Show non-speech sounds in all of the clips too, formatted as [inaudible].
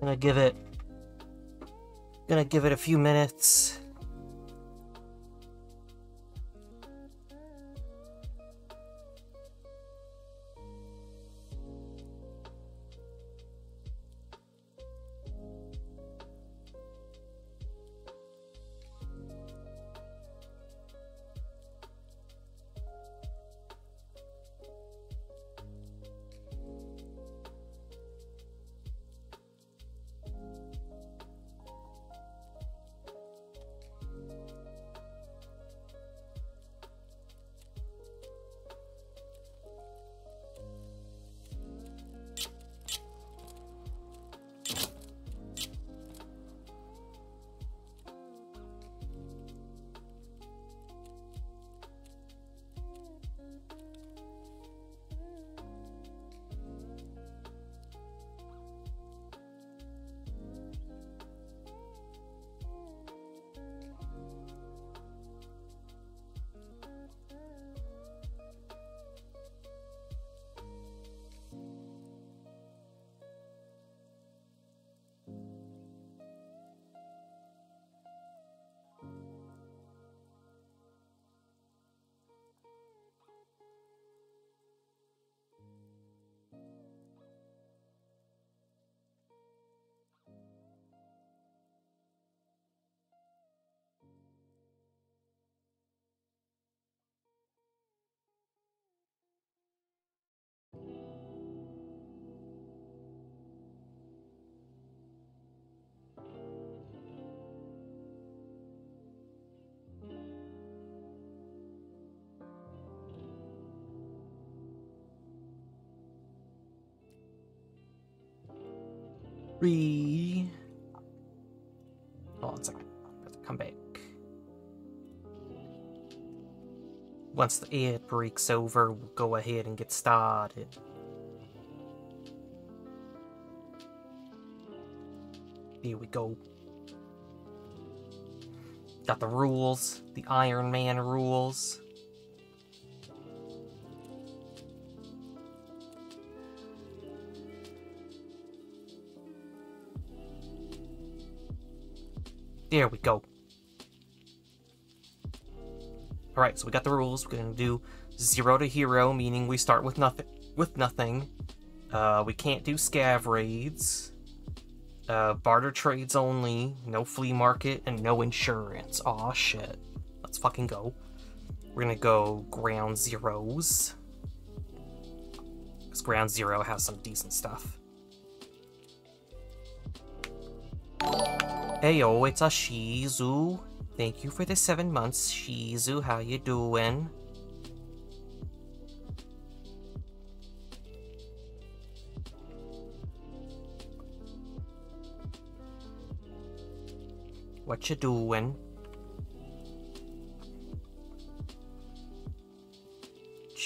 Gonna give it. Gonna give it a few minutes. Re. Hold on a second. Come back. Once the ad breaks over, we'll go ahead and get started. Here we go. Got the rules, the Iron Man rules. There we go. Alright, so we got the rules. We're gonna do zero to hero, meaning we start with nothing with nothing. Uh, we can't do scav raids. Uh, barter trades only, no flea market, and no insurance. Aw, shit. Let's fucking go. We're gonna go ground zeros. Because ground zero has some decent stuff. Heyo, it's a Shizu. Thank you for the seven months, Shizu. How you doing? What you doing?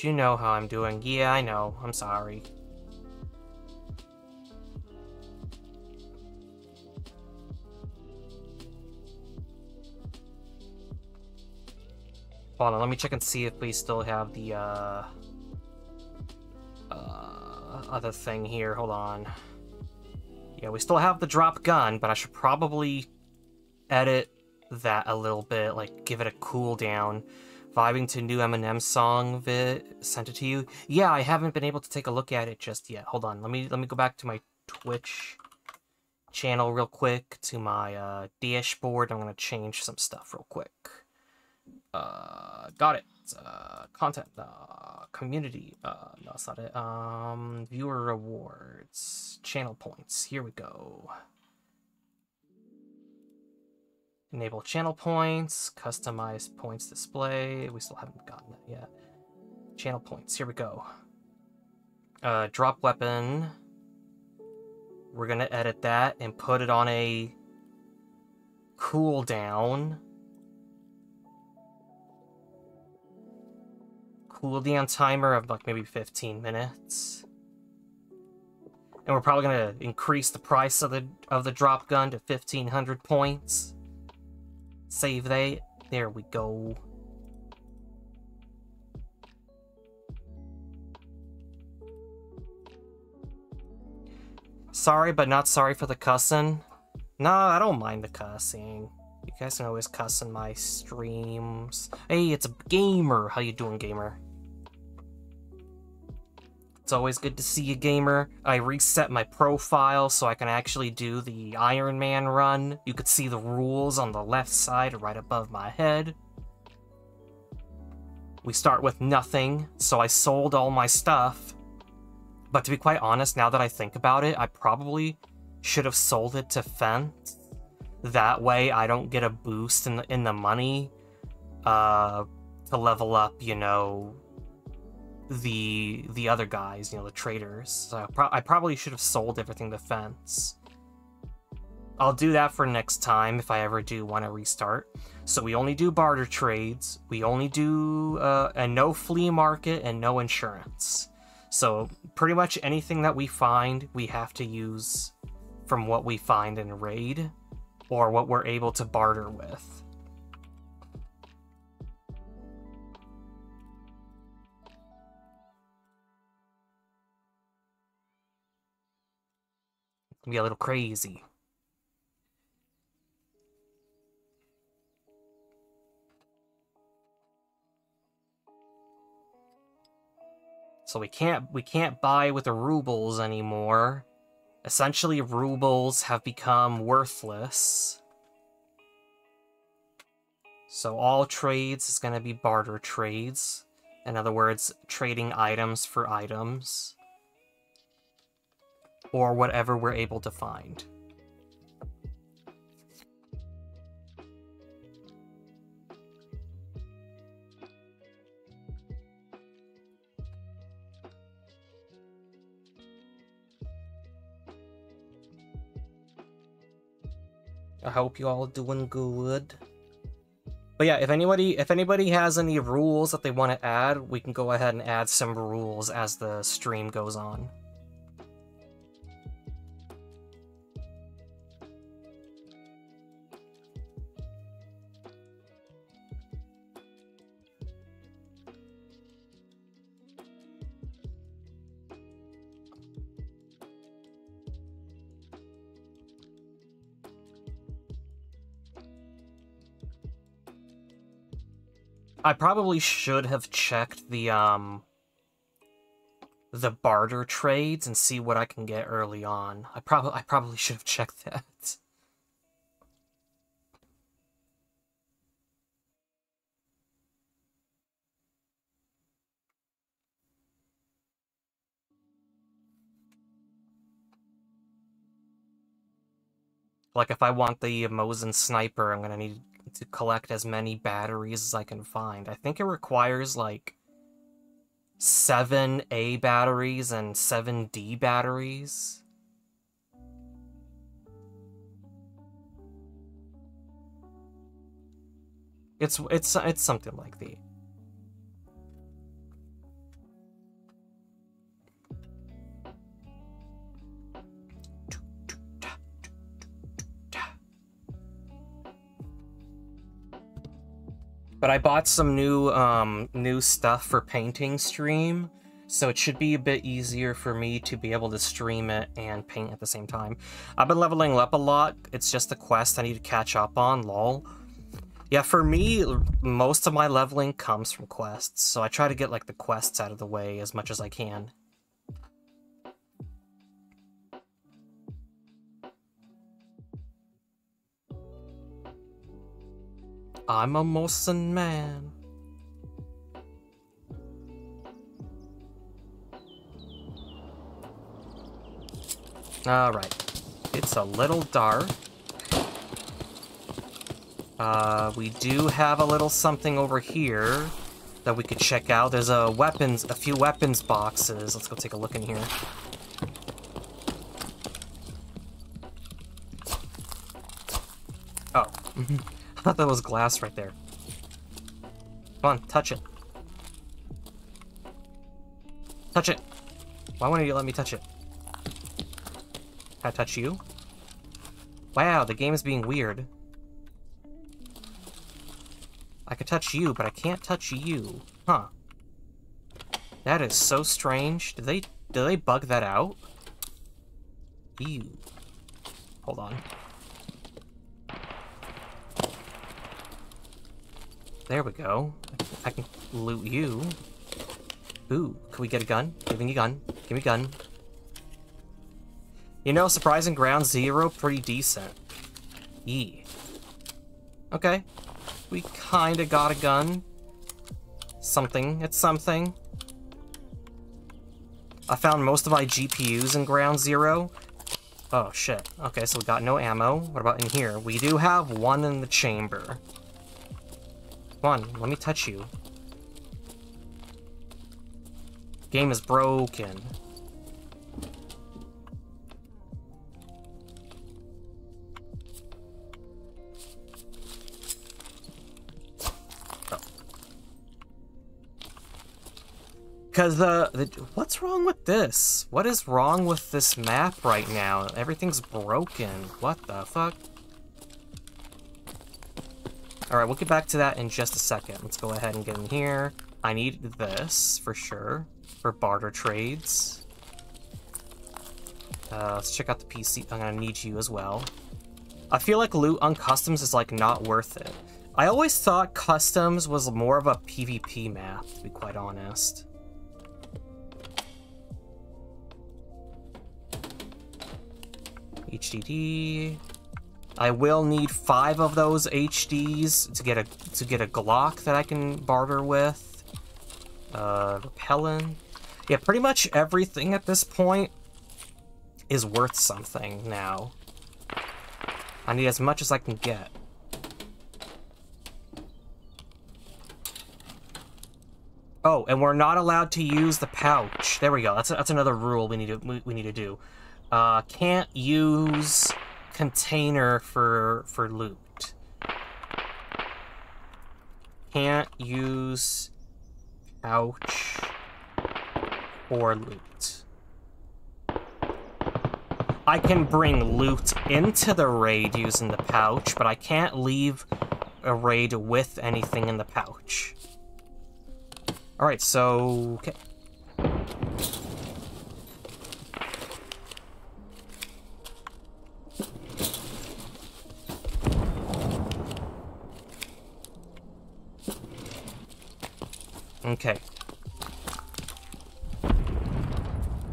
You know how I'm doing. Yeah, I know. I'm sorry. Hold on, let me check and see if we still have the, uh... Uh... Other thing here, hold on. Yeah, we still have the drop gun, but I should probably edit that a little bit, like, give it a cooldown. Vibing to new Eminem song, vid, sent it to you. Yeah, I haven't been able to take a look at it just yet. Hold on, let me let me go back to my Twitch channel real quick, to my uh, dashboard. I'm gonna change some stuff real quick. Uh, got it. Uh, content, uh, community. Uh, no, that's not it. Um, viewer rewards, channel points. Here we go. Enable channel points, customize points display. We still haven't gotten that yet. Channel points. Here we go. Uh, drop weapon. We're gonna edit that and put it on a cooldown. Cooldown timer of like maybe 15 minutes. And we're probably gonna increase the price of the of the drop gun to 1500 points. Save that. There we go. Sorry, but not sorry for the cussing. No, I don't mind the cussing. You guys can always cuss in my streams. Hey, it's a gamer. How you doing, gamer? It's always good to see a gamer. I reset my profile so I can actually do the Iron Man run. You could see the rules on the left side right above my head. We start with nothing, so I sold all my stuff. But to be quite honest, now that I think about it, I probably should have sold it to Fence. That way I don't get a boost in the, in the money uh, to level up, you know, the the other guys, you know, the traders. So I, pro I probably should have sold everything to Fence. I'll do that for next time if I ever do want to restart. So we only do barter trades, we only do uh, a no flea market and no insurance. So pretty much anything that we find, we have to use from what we find in raid or what we're able to barter with. Be a little crazy. So we can't we can't buy with the rubles anymore. Essentially, rubles have become worthless. So all trades is going to be barter trades. In other words, trading items for items or whatever we're able to find. I hope you all doing good. But yeah, if anybody if anybody has any rules that they want to add, we can go ahead and add some rules as the stream goes on. I probably should have checked the um the barter trades and see what I can get early on. I probably I probably should have checked [laughs] that. Like if I want the Mosin sniper, I'm gonna need to collect as many batteries as I can find. I think it requires like seven A batteries and seven D batteries. It's it's it's something like the But I bought some new um, new stuff for painting stream, so it should be a bit easier for me to be able to stream it and paint at the same time. I've been leveling up a lot. It's just a quest I need to catch up on, lol. Yeah, for me, most of my leveling comes from quests, so I try to get like the quests out of the way as much as I can. I'm a Mosin man. Alright. It's a little dark. Uh, we do have a little something over here that we could check out. There's a weapons, a few weapons boxes. Let's go take a look in here. Oh. [laughs] Thought that was glass right there. Come on, touch it. Touch it! Why won't you let me touch it? Can I touch you? Wow, the game is being weird. I could touch you, but I can't touch you. Huh. That is so strange. Did they did they bug that out? Ew. Hold on. There we go. I can loot you. Ooh, can we get a gun? Give me a gun. Give me a gun. You know, surprising ground zero, pretty decent. E. Okay. We kinda got a gun. Something. It's something. I found most of my GPUs in ground zero. Oh, shit. Okay, so we got no ammo. What about in here? We do have one in the chamber. Come on, let me touch you. Game is broken. Oh. Because the, uh, the... What's wrong with this? What is wrong with this map right now? Everything's broken. What the fuck? Alright, we'll get back to that in just a second. Let's go ahead and get in here. I need this, for sure, for barter trades. Uh, let's check out the PC. I'm gonna need you as well. I feel like loot on customs is, like, not worth it. I always thought customs was more of a PvP map, to be quite honest. HDD. I will need five of those HDs to get a to get a Glock that I can barter with. Uh, repellent. Yeah, pretty much everything at this point is worth something now. I need as much as I can get. Oh, and we're not allowed to use the pouch. There we go. That's that's another rule we need to we, we need to do. Uh, can't use container for for loot. Can't use pouch for loot. I can bring loot into the raid using the pouch, but I can't leave a raid with anything in the pouch. Alright, so... Okay. Okay.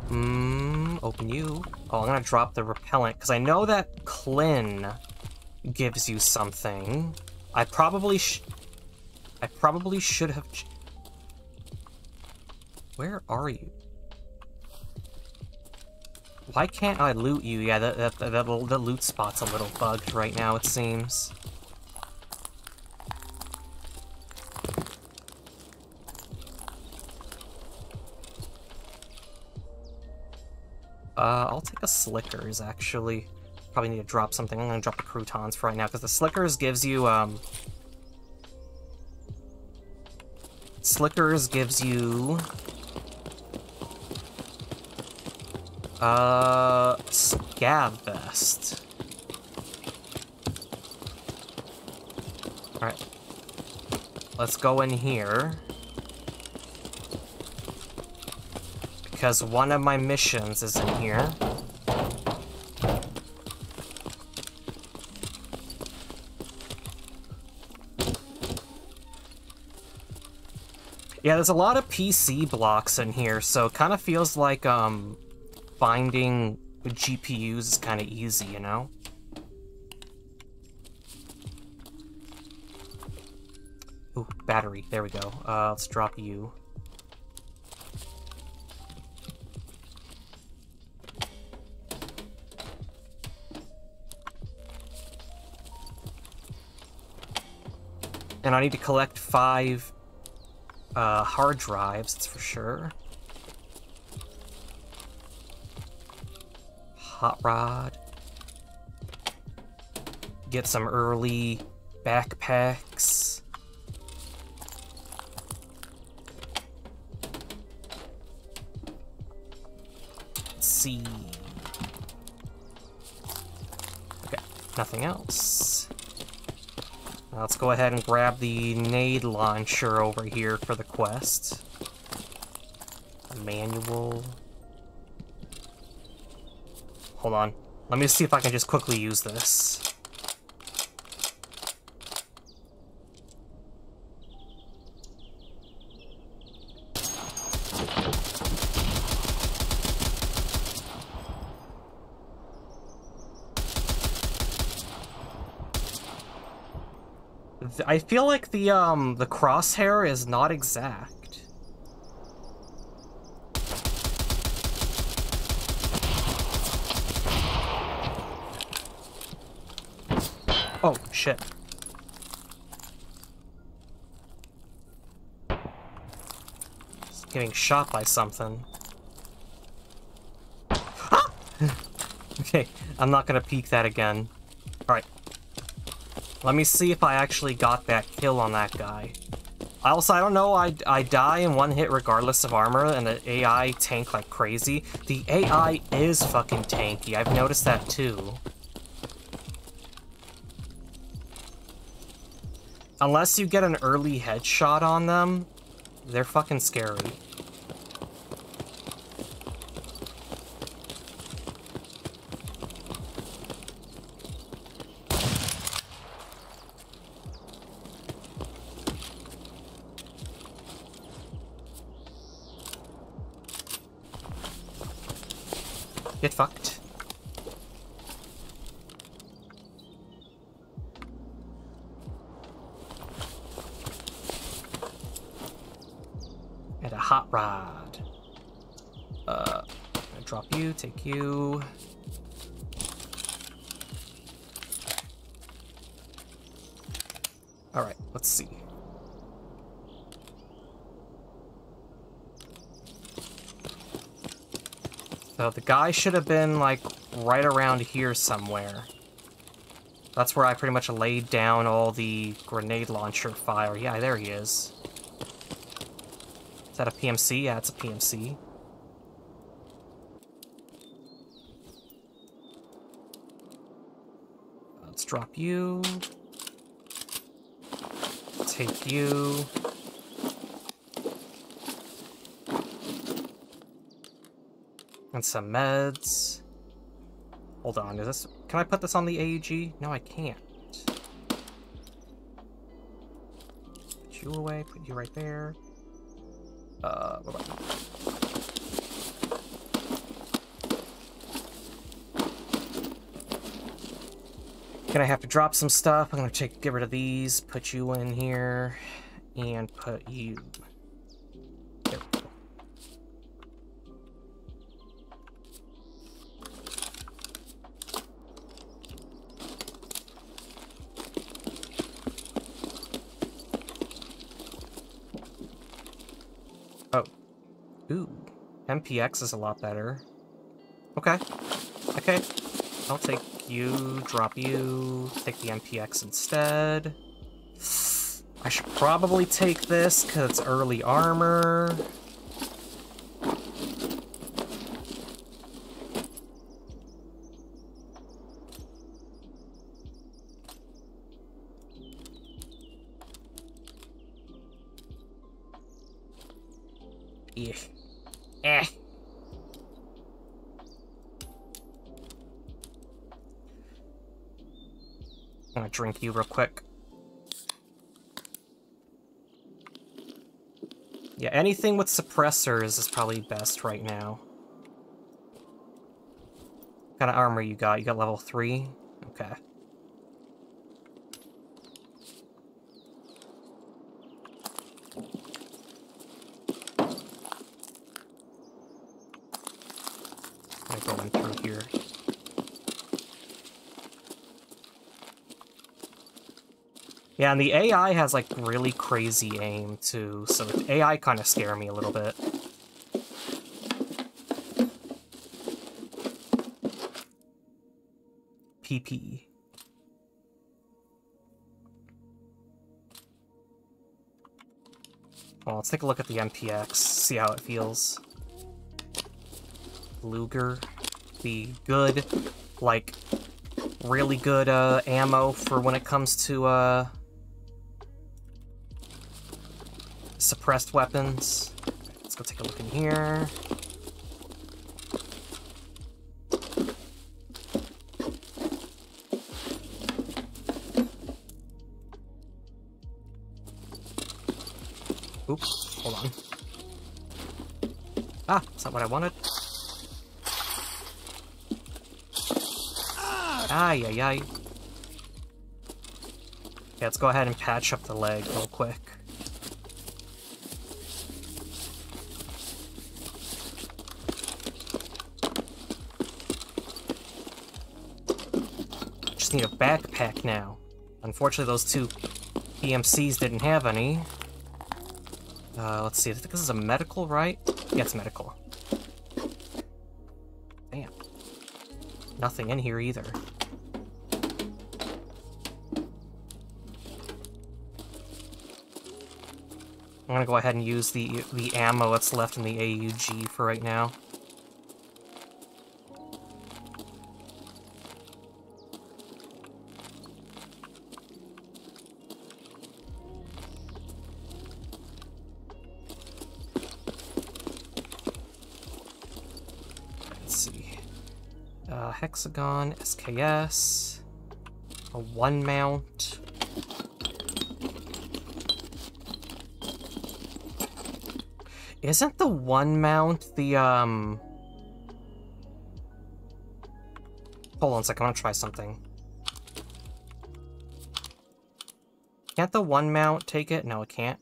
Hmm, open you. Oh, I'm gonna drop the repellent, because I know that Clin gives you something. I probably. I probably should have... Where are you? Why can't I loot you? Yeah, that, that, that the loot spot's a little bugged right now, it seems. Uh, I'll take a Slickers, actually. Probably need to drop something. I'm gonna drop the croutons for right now, because the Slickers gives you, um... Slickers gives you... Uh... Scav Vest. Alright. Let's go in here. Because one of my missions is in here. Yeah, there's a lot of PC blocks in here, so it kind of feels like um, finding GPUs is kind of easy, you know? Ooh, battery. There we go. Uh, let's drop you. And I need to collect five uh, hard drives, that's for sure. Hot rod. Get some early backpacks. See. Okay, nothing else. Uh, let's go ahead and grab the nade launcher over here for the quest. A manual. hold on. Let me see if I can just quickly use this. I feel like the um the crosshair is not exact. Oh, shit. Getting shot by something. Ah! [laughs] okay, I'm not gonna peek that again. Alright. Let me see if I actually got that kill on that guy. Also, I don't know, I, I die in one hit regardless of armor, and the AI tank like crazy. The AI is fucking tanky, I've noticed that too. Unless you get an early headshot on them, they're fucking scary. Get fucked. And a hot rod. Uh, drop you, take you. Alright, let's see. So the guy should have been, like, right around here somewhere. That's where I pretty much laid down all the grenade launcher fire. Yeah, there he is. Is that a PMC? Yeah, it's a PMC. Let's drop you. Take you. And some meds. Hold on, is this... Can I put this on the AEG? No, I can't. Put you away, put you right there. Uh, bye -bye. Gonna have to drop some stuff. I'm gonna take get rid of these, put you in here, and put you Ooh, MPX is a lot better. Okay. Okay. I'll take you, drop you, take the MPX instead. I should probably take this because it's early armor. Yeah. Eh. You real quick. Yeah, anything with suppressors is probably best right now. What kind of armor you got? You got level 3? Okay. going through here. And the AI has, like, really crazy aim, too, so the AI kind of scare me a little bit. PP. Well, let's take a look at the MPX, see how it feels. Luger be good, like, really good uh, ammo for when it comes to uh, suppressed weapons. Let's go take a look in here. Oops, hold on. Ah, is that what I wanted? Ay, ay, ay. Yeah, let's go ahead and patch up the leg real quick. Need a backpack now. Unfortunately, those two PMCs didn't have any. Uh, let's see, I think this is a medical, right? Yeah, it's medical. Damn. Nothing in here either. I'm gonna go ahead and use the the ammo that's left in the AUG for right now. Hexagon, SKS, a one mount. Isn't the one mount the, um... Hold on a second, I want to try something. Can't the one mount take it? No, it can't.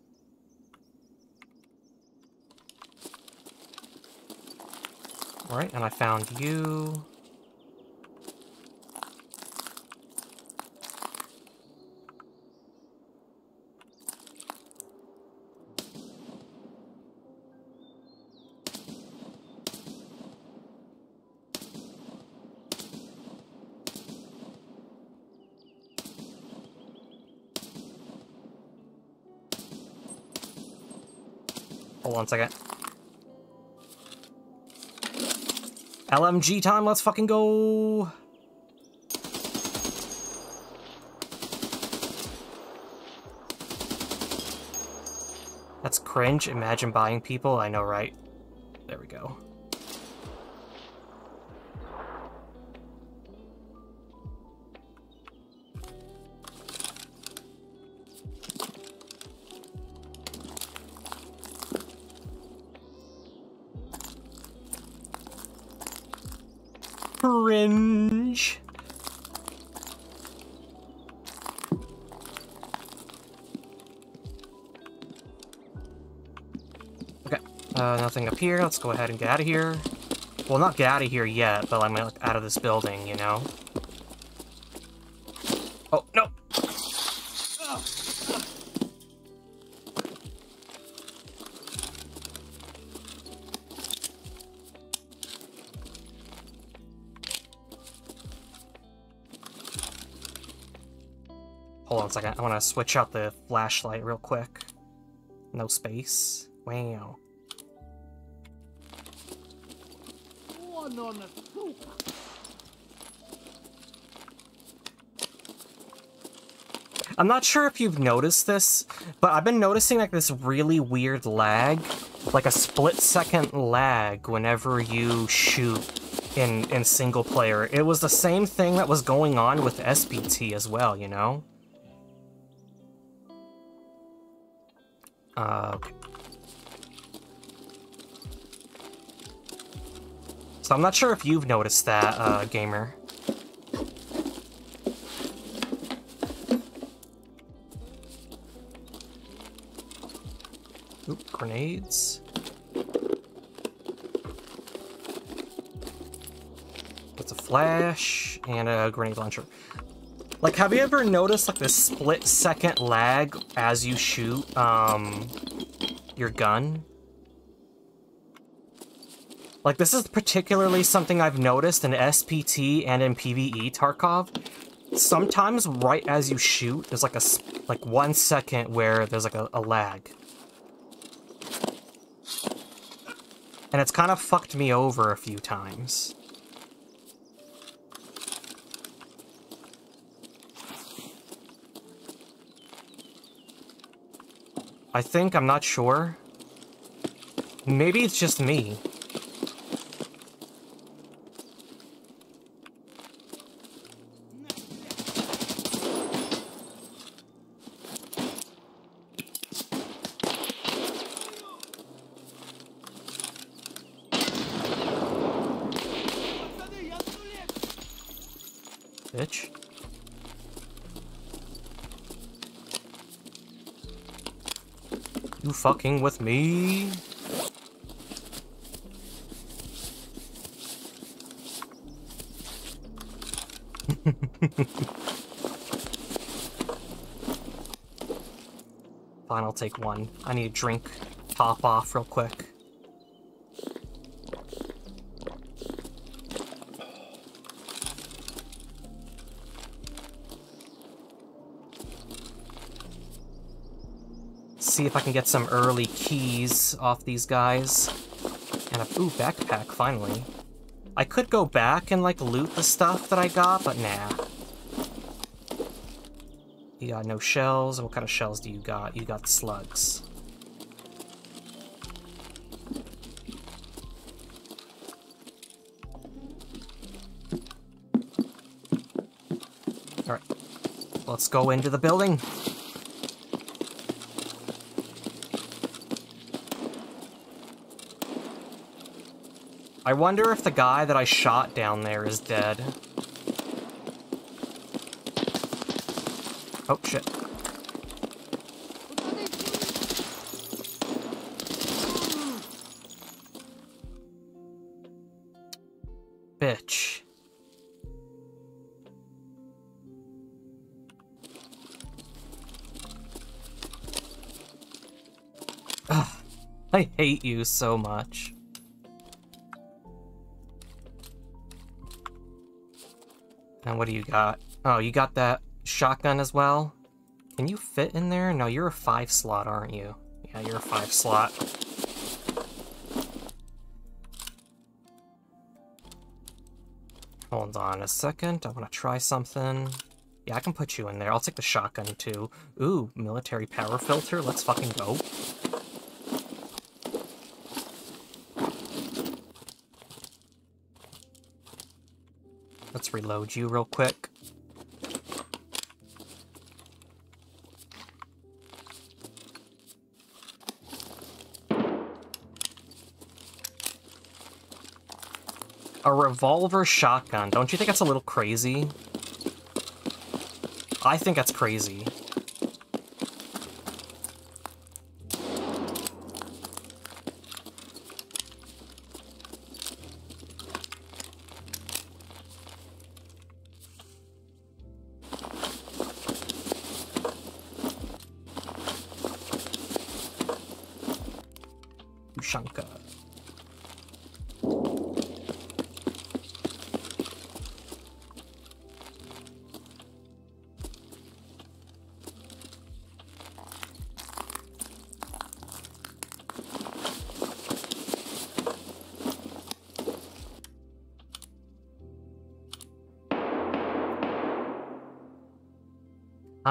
Alright, and I found you. Hold on a second. LMG time, let's fucking go! That's cringe. Imagine buying people. I know, right? There we go. Here. Let's go ahead and get out of here. Well, not get out of here yet, but I'm like, out of this building, you know? Oh, no! Hold on a second. I want to switch out the flashlight real quick. No space. Wow. I'm not sure if you've noticed this, but I've been noticing like this really weird lag, like a split second lag whenever you shoot in in single player. It was the same thing that was going on with SPT as well, you know? So I'm not sure if you've noticed that, uh, gamer. Oop, grenades. That's a flash and a grenade launcher. Like, have you ever noticed like this split second lag as you shoot um your gun? Like, this is particularly something I've noticed in SPT and in PvE Tarkov. Sometimes right as you shoot, there's like a like one second where there's like a, a lag. And it's kind of fucked me over a few times. I think, I'm not sure. Maybe it's just me. Bitch. You fucking with me? [laughs] Fine, I'll take one. I need a drink. Pop off real quick. See if I can get some early keys off these guys. And a ooh, backpack, finally. I could go back and, like, loot the stuff that I got, but nah. You got no shells. What kind of shells do you got? You got slugs. Alright. Let's go into the building. I wonder if the guy that I shot down there is dead. Oh, shit. Bitch. Ugh, I hate you so much. And what do you got? Oh, you got that shotgun as well? Can you fit in there? No, you're a five slot, aren't you? Yeah, you're a five slot. Hold on a second, I want to try something. Yeah, I can put you in there. I'll take the shotgun too. Ooh, military power filter, let's fucking go. Reload you real quick. A revolver shotgun. Don't you think that's a little crazy? I think that's crazy.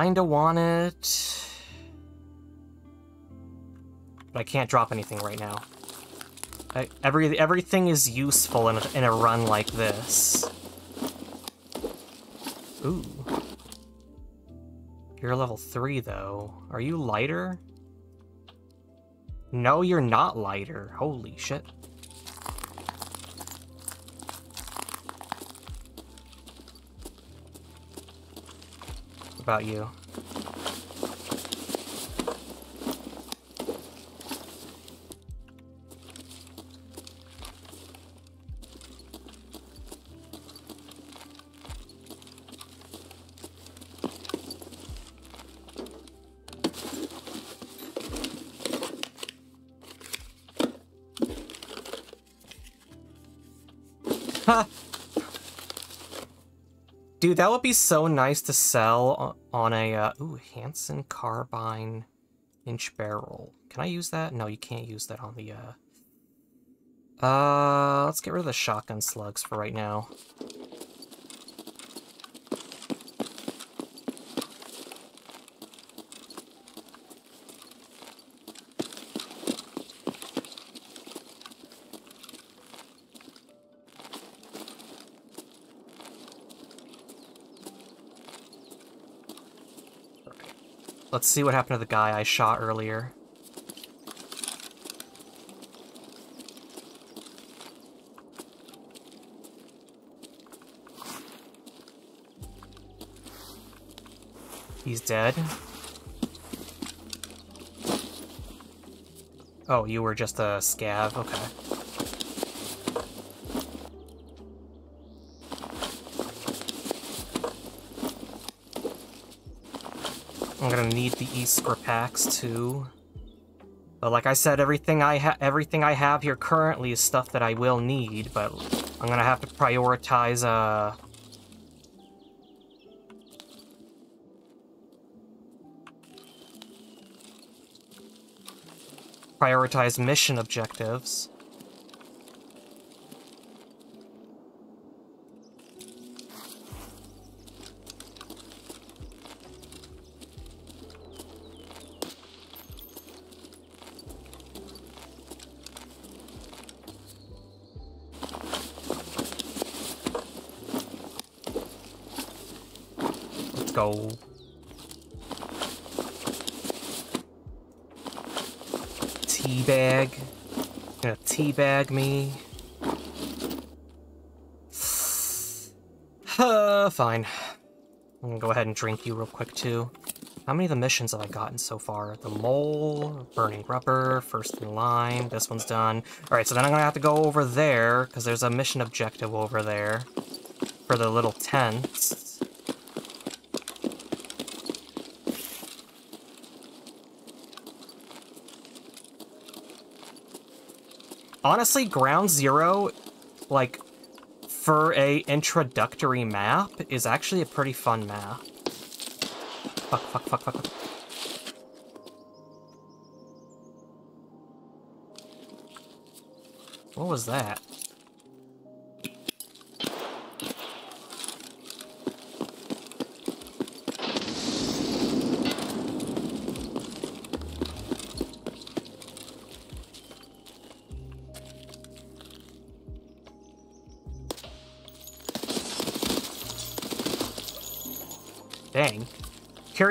Kinda want it. But I can't drop anything right now. I, every Everything is useful in a, in a run like this. Ooh. You're level 3, though. Are you lighter? No, you're not lighter. Holy shit. About you? That would be so nice to sell on a, uh, ooh, Hanson Carbine inch barrel. Can I use that? No, you can't use that on the, uh... Uh, let's get rid of the shotgun slugs for right now. Let's see what happened to the guy I shot earlier. He's dead. Oh, you were just a scav? Okay. Gonna need the Iskra packs too. But like I said, everything I ha everything I have here currently is stuff that I will need, but I'm gonna have to prioritize uh prioritize mission objectives. Go. Teabag. Gonna teabag me. [sighs] Uh, fine. I'm gonna go ahead and drink you real quick too. How many of the missions have I gotten so far? The mole, burning rubber, first in line, this one's done. Alright, so then I'm gonna have to go over there, because there's a mission objective over there for the little tents. Honestly, Ground Zero, like, for a introductory map, is actually a pretty fun map. Fuck, fuck, fuck, fuck, fuck. What was that?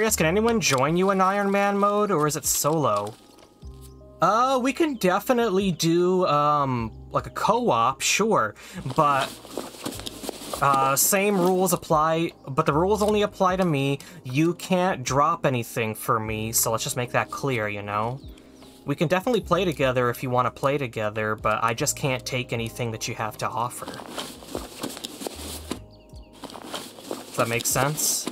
Curious, can anyone join you in Iron Man mode, or is it solo? Uh, we can definitely do, um, like a co-op, sure, but, uh, same rules apply, but the rules only apply to me. You can't drop anything for me, so let's just make that clear, you know? We can definitely play together if you want to play together, but I just can't take anything that you have to offer. Does that make sense?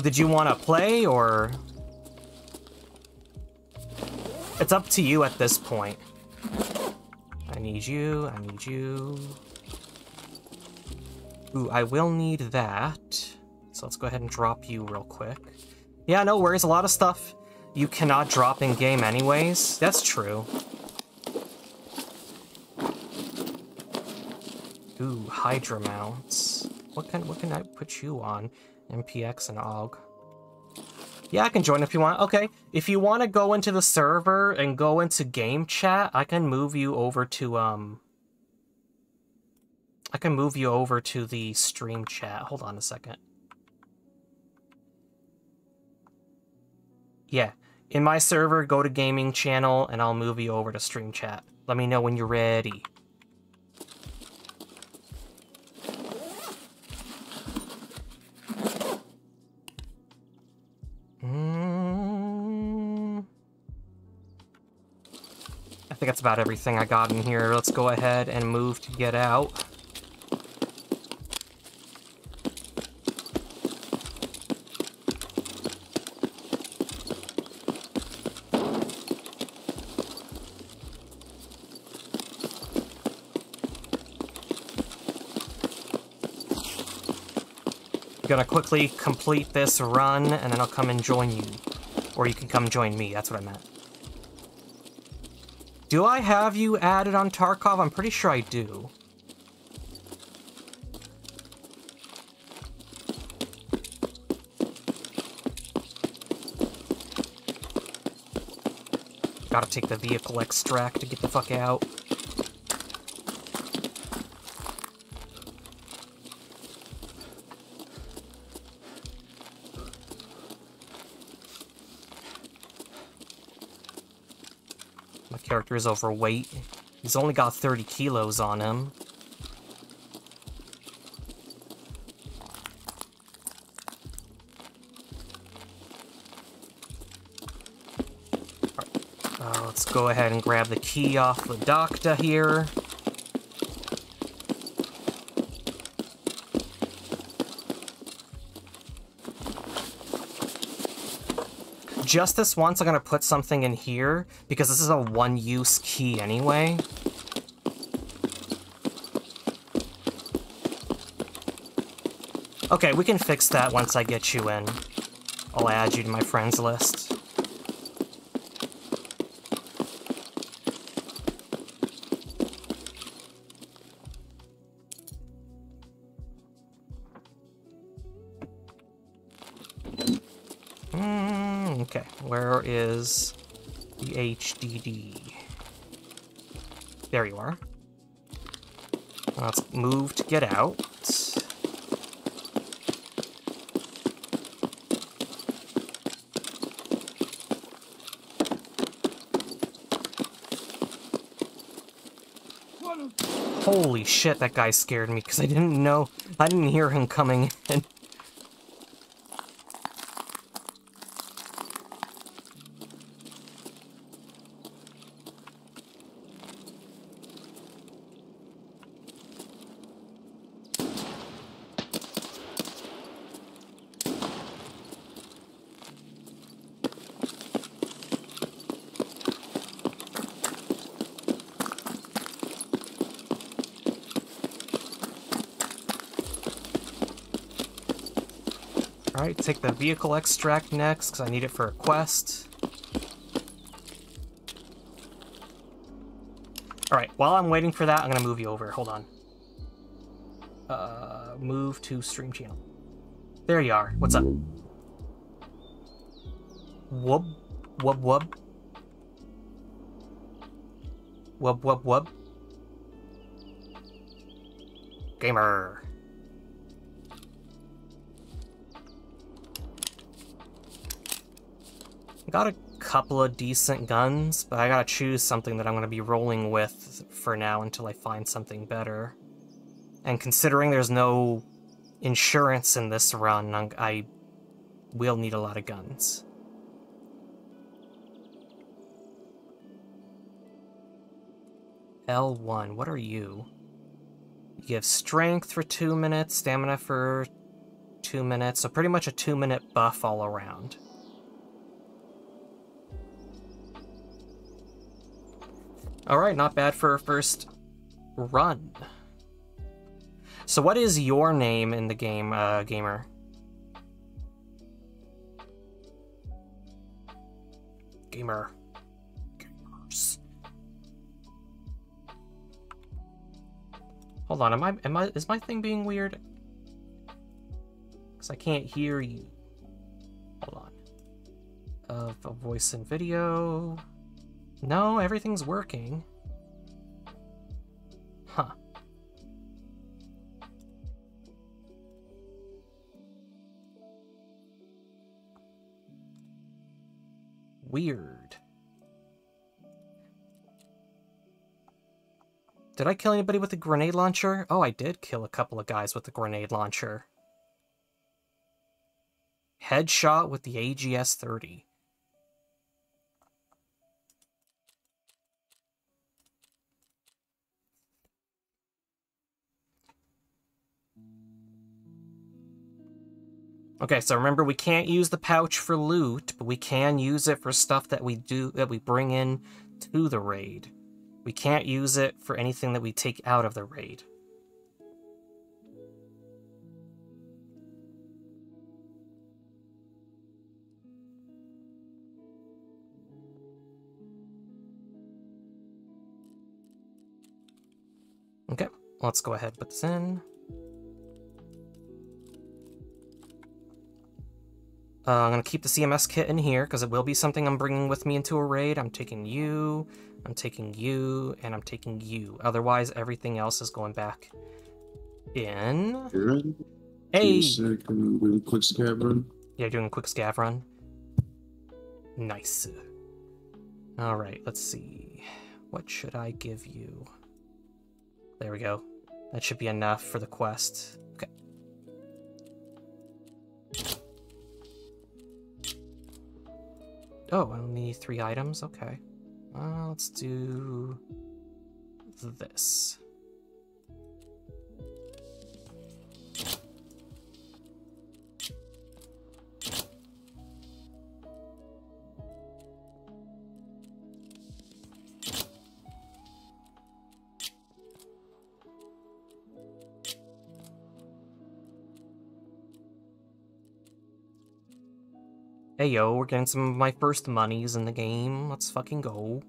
Did you want to play, or... It's up to you at this point. I need you, I need you... Ooh, I will need that. So let's go ahead and drop you real quick. Yeah, no worries, a lot of stuff you cannot drop in-game anyways. That's true. Ooh, Hydra mounts. What can what can I put you on? MPX and AUG. Yeah, I can join if you want. Okay, if you want to go into the server and go into game chat, I can move you over to, um... I can move you over to the stream chat. Hold on a second. Yeah, in my server, go to gaming channel, and I'll move you over to stream chat. Let me know when you're ready. Think that's about everything I got in here. Let's go ahead and move to get out. gonna quickly complete this run, and then I'll come and join you. Or you can come join me, that's what I meant. Do I have you added on Tarkov? I'm pretty sure I do. Gotta take the vehicle extract to get the fuck out. Is overweight. He's only got 30 kilos on him. Uh, let's go ahead and grab the key off the doctor here. Just this once, I'm to put something in here, because this is a one-use key anyway. Okay, we can fix that once I get you in. I'll add you to my friends list. HDD? There you are. Let's move to get out. Holy shit, that guy scared me because I didn't know, I didn't hear him coming in. Alright, take the vehicle extract next, because I need it for a quest. Alright, while I'm waiting for that, I'm going to move you over. Hold on. Uh, move to stream channel. There you are. What's up? Wub. Wub wub. Wub wub wub. Gamer. Got a couple of decent guns, but I gotta choose something that I'm gonna be rolling with for now until I find something better. And considering there's no insurance in this run, I will need a lot of guns. L1, what are you? You have strength for two minutes, stamina for two minutes, so pretty much a two minute buff all around. Alright, not bad for a first run. So what is your name in the game, uh, gamer? Gamer. Gamers. Hold on, am I, am I, is my thing being weird? Because I can't hear you. Hold on. Of uh, voice and video. No, everything's working. Huh. Weird. Did I kill anybody with a grenade launcher? Oh, I did kill a couple of guys with the grenade launcher. Headshot with the AGS-30. Okay, so remember we can't use the pouch for loot, but we can use it for stuff that we do that we bring in to the raid. We can't use it for anything that we take out of the raid. Okay, let's go ahead and put this in. Uh, I'm going to keep the CMS kit in here because it will be something I'm bringing with me into a raid. I'm taking you, I'm taking you, and I'm taking you. Otherwise, everything else is going back in. You're Hey! doing a quick scav run. Yeah, doing a quick scav run. Nice. Alright, let's see. What should I give you? There we go. That should be enough for the quest. Oh, only three items? Okay. Uh, let's do this. Hey yo, we're getting some of my first monies in the game. Let's fucking go.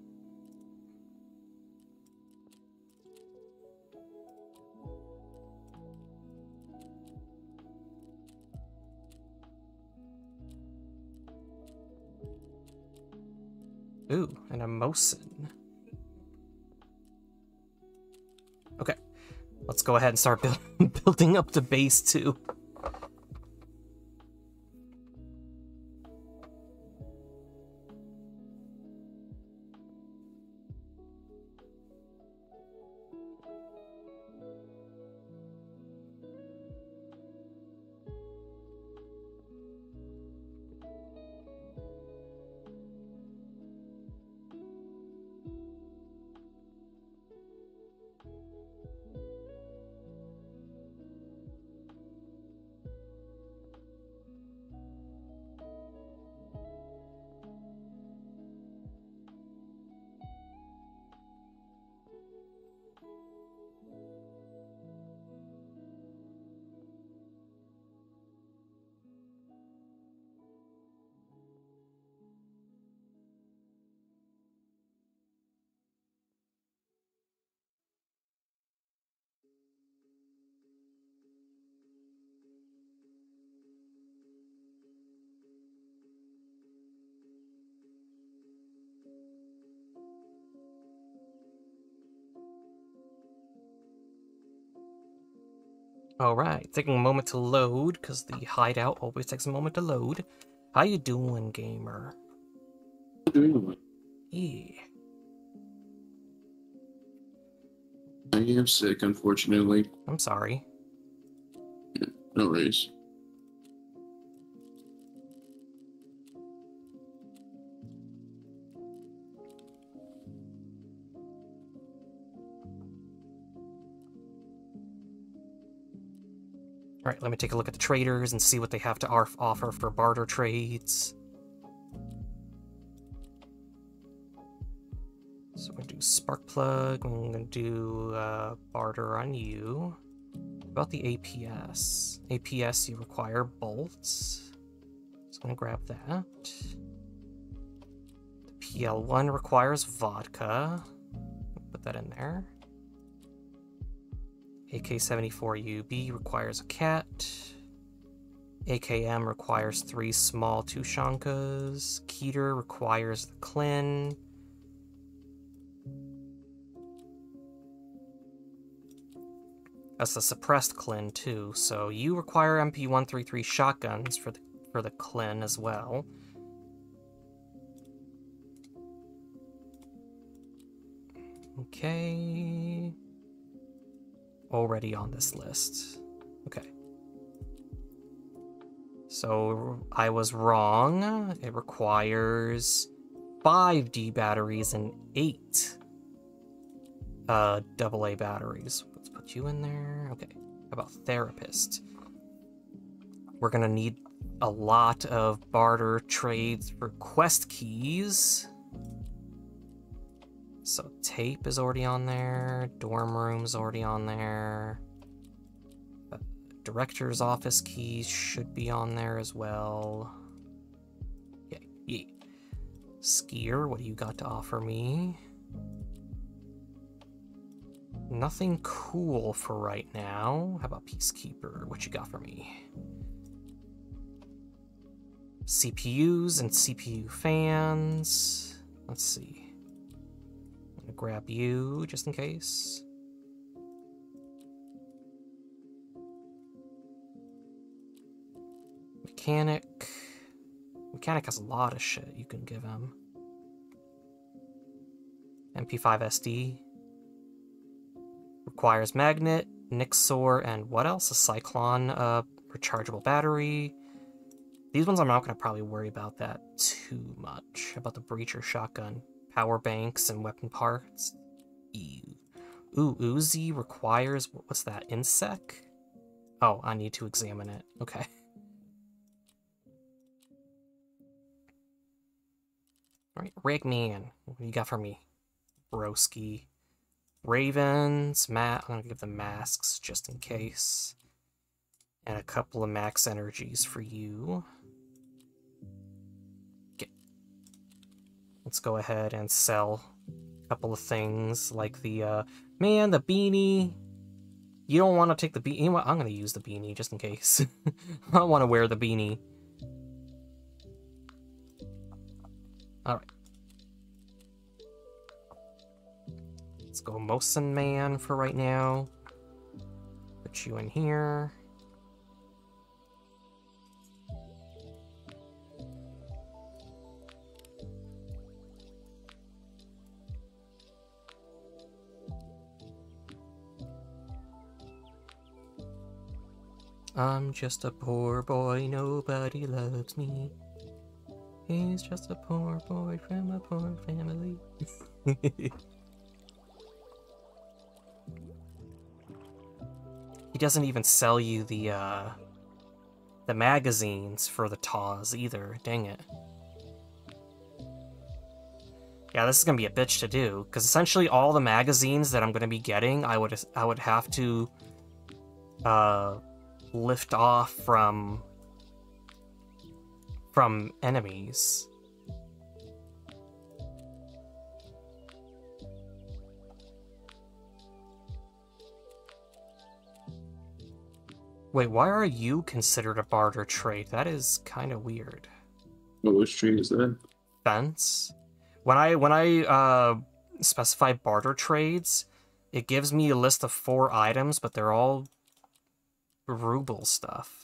Ooh, an Emosin. Okay, let's go ahead and start build [laughs] building up the base too. Alright, taking a moment to load, because the hideout always takes a moment to load. How you doing, gamer? Doing Yeah. I am sick, unfortunately. I'm sorry. No worries. Alright, let me take a look at the traders and see what they have to offer for barter trades. So I'm gonna do spark plug. I'm gonna do uh, barter on you. About the APS. APS, you require bolts. So I'm gonna grab that. The PL1 requires vodka. Put that in there. AK-74UB requires a cat. AKM requires three small Tushonkas. Kedr requires the Klin. That's a suppressed Klin too, so you require MP133 shotguns for the for the Klin as well. Okay already on this list. Okay. So I was wrong. It requires five D batteries and eight uh, AA batteries. Let's put you in there. Okay. How about therapist? We're gonna need a lot of barter trades for quest keys. So tape is already on there. Dorm room's already on there. Uh, director's office keys should be on there as well. Yeah, yeah. Skier, what do you got to offer me? Nothing cool for right now. How about Peacekeeper? What you got for me? CPUs and CPU fans. Let's see grab you just in case. Mechanic. Mechanic has a lot of shit you can give him. MP5 SD. Requires magnet, NIXXOR, and what else? A Cyclone uh, rechargeable battery. These ones I'm not going to probably worry about that too much. About the breacher shotgun. Power banks and weapon parts. Ew. Ooh, Uzi requires... What's that? Insec? Oh, I need to examine it. Okay. [laughs] Alright, Ragman. What do you got for me? Broski. Ravens, Matt. I'm gonna give them masks just in case. And a couple of max energies for you. Let's go ahead and sell a couple of things like the, uh, man, the beanie. You don't want to take the beanie. I'm gonna use the beanie just in case. [laughs] I want to wear the beanie. Alright. Let's go Mosin Man for right now. Put you in here. I'm just a poor boy, nobody loves me. He's just a poor boy from a poor family. [laughs] he doesn't even sell you the uh the magazines for the TAWs either. Dang it. Yeah, this is gonna be a bitch to do because essentially all the magazines that I'm gonna be getting, I would I would have to uh lift off from from enemies. Wait, why are you considered a barter trade? That is kind of weird. What which tree is that? Fence. When I when I uh, specify barter trades, it gives me a list of four items, but they're all ruble stuff.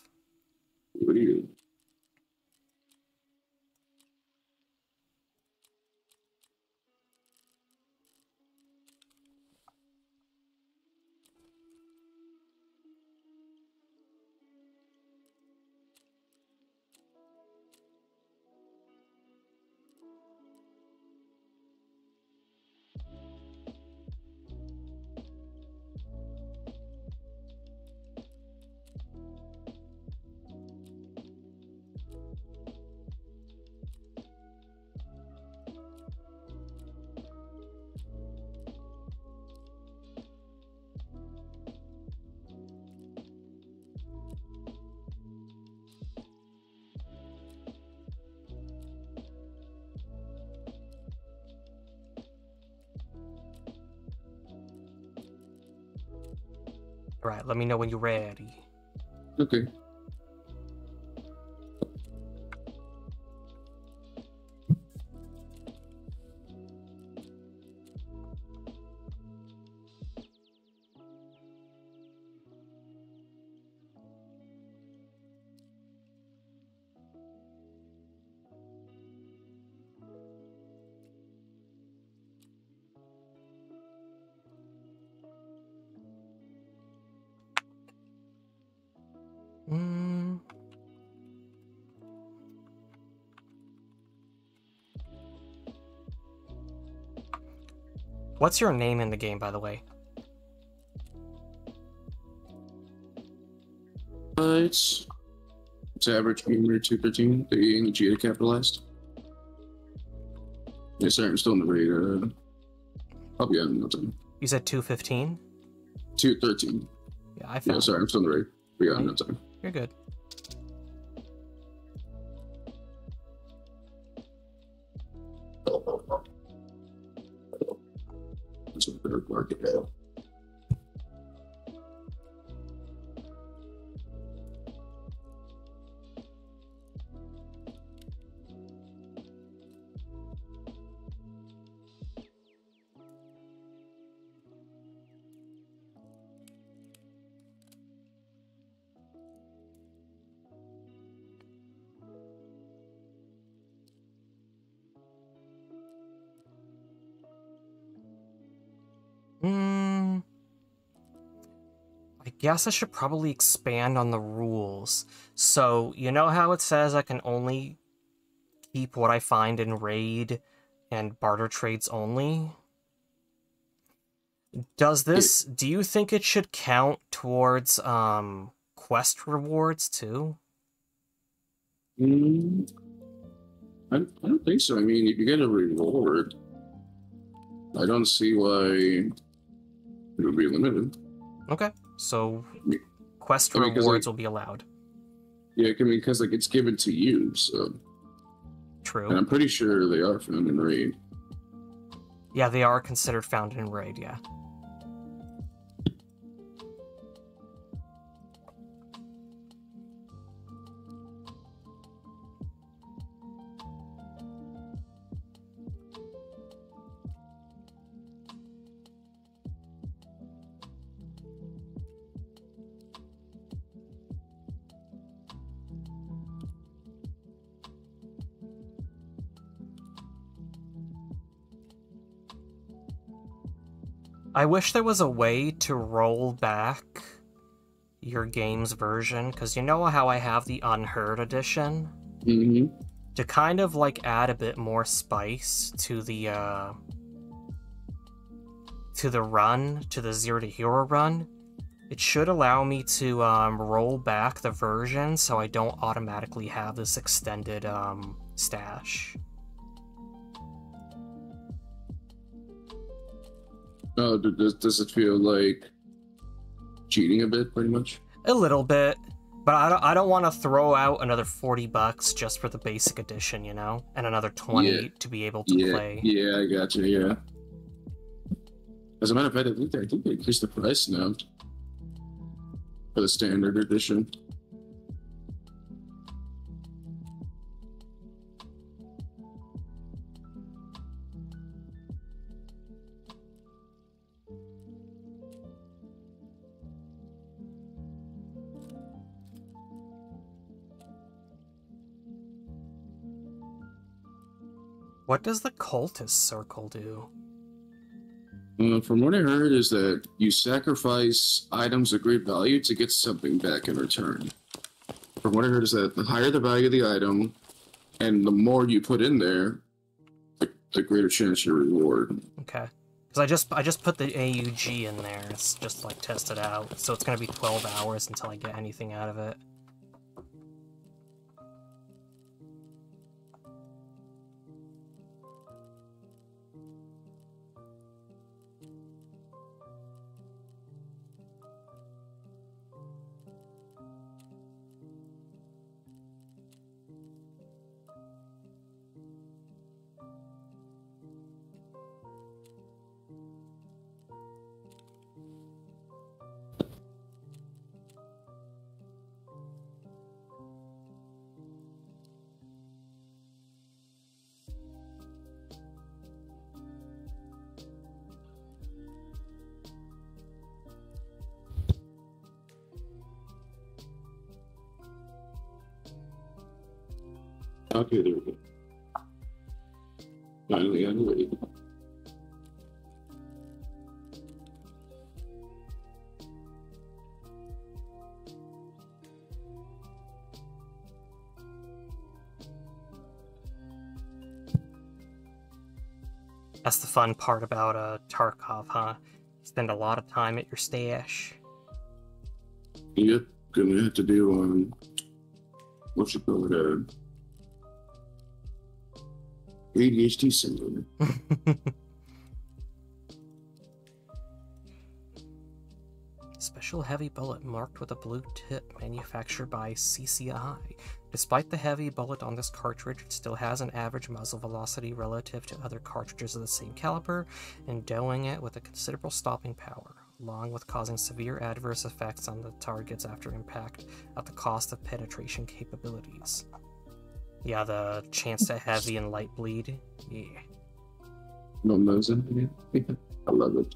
Let me know when you're ready. Okay. What's your name in the game, by the way? Uh, it's it's average gamer two thirteen. The and the G capitalized. Yeah, sorry, I'm still in the raid. Uh, I'll be out in no time. You said 215? Two thirteen. Yeah, I Yeah, found sorry, I'm still in the raid. Out in no time. You're good. Guess I should probably expand on the rules. So, you know how it says I can only keep what I find in raid and barter trades only? Does this do you think it should count towards um quest rewards too? Mm, I, I don't think so. I mean, if you get a reward, I don't see why it would be limited. Okay. So quest I mean, rewards like- will be allowed. Yeah, I mean, because like it's given to you, so True. and. I'm pretty sure they are found in raid. Yeah, they are considered found in raid, yeah. I wish there was a way to roll back your game's version, because you know how I have the Unheard edition? Mm-hmm. To kind of like add a bit more spice to the uh to the run, to the zero to hero run, it should allow me to um, roll back the version so I don't automatically have this extended um, stash. Oh, does does it feel like cheating a bit, pretty much? A little bit, but I don't. I don't want to throw out another forty bucks just for the basic edition, you know, and another twenty Yeah. to be able to yeah, play. yeah, I gotcha. Yeah. As a matter of fact, I think I think they increased the price now for the standard edition. What does the cultist circle do? Uh, from what I heard, is that you sacrifice items of great value to get something back in return. From what I heard, is that the higher the value of the item, and the more you put in there, the, the greater chance your reward. Okay, because I just I just put the AUG in there. It's just like test it out. So it's gonna be twelve hours until I get anything out of it. Go. Finally, ready. That's the fun part about uh Tarkov, huh? Spend a lot of time at your stash. Yep, gonna have to do um, what's you it, uh, ADHD syndrome. [laughs] Special heavy bullet marked with a blue tip, manufactured by CCI. Despite the heavy bullet on this cartridge, it still has an average muzzle velocity relative to other cartridges of the same caliber, endowing it with a considerable stopping power, along with causing severe adverse effects on the targets after impact at the cost of penetration capabilities. Yeah, the chance to heavy and light bleed. Yeah. No nose in. I love it.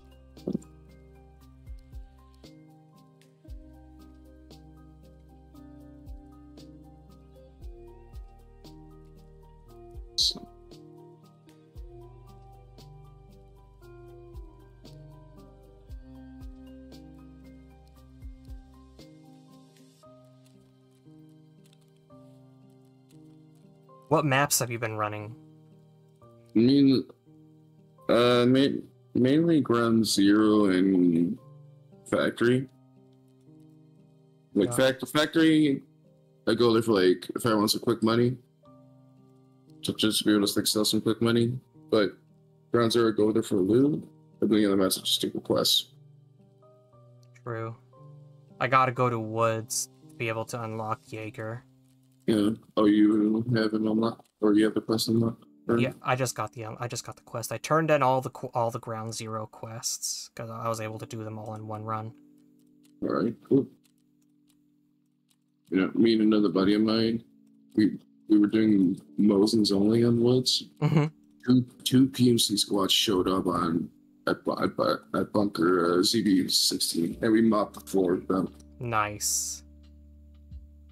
What maps have you been running? I mean, uh, ma- mainly Ground Zero and Factory. Like Yeah. fact Factory, I go there for like if I want some quick money, to just be able to like sell some quick money. But Ground Zero, I go there for loot. But the other maps are just stupid quests. True. I gotta go to Woods to be able to unlock Jaeger. Yeah. Oh, you have it unlocked, or you have the quest unlocked? Or- Yeah, I just got the I just got the quest. I turned in all the all the Ground Zero quests because I was able to do them all in one run. All right, cool. You know, me and another buddy of mine, we we were doing Mosins only on Woods. hmm Two two PMC squads showed up on at at, at bunker uh, ZB sixteen, and we mopped the floor with them. Nice.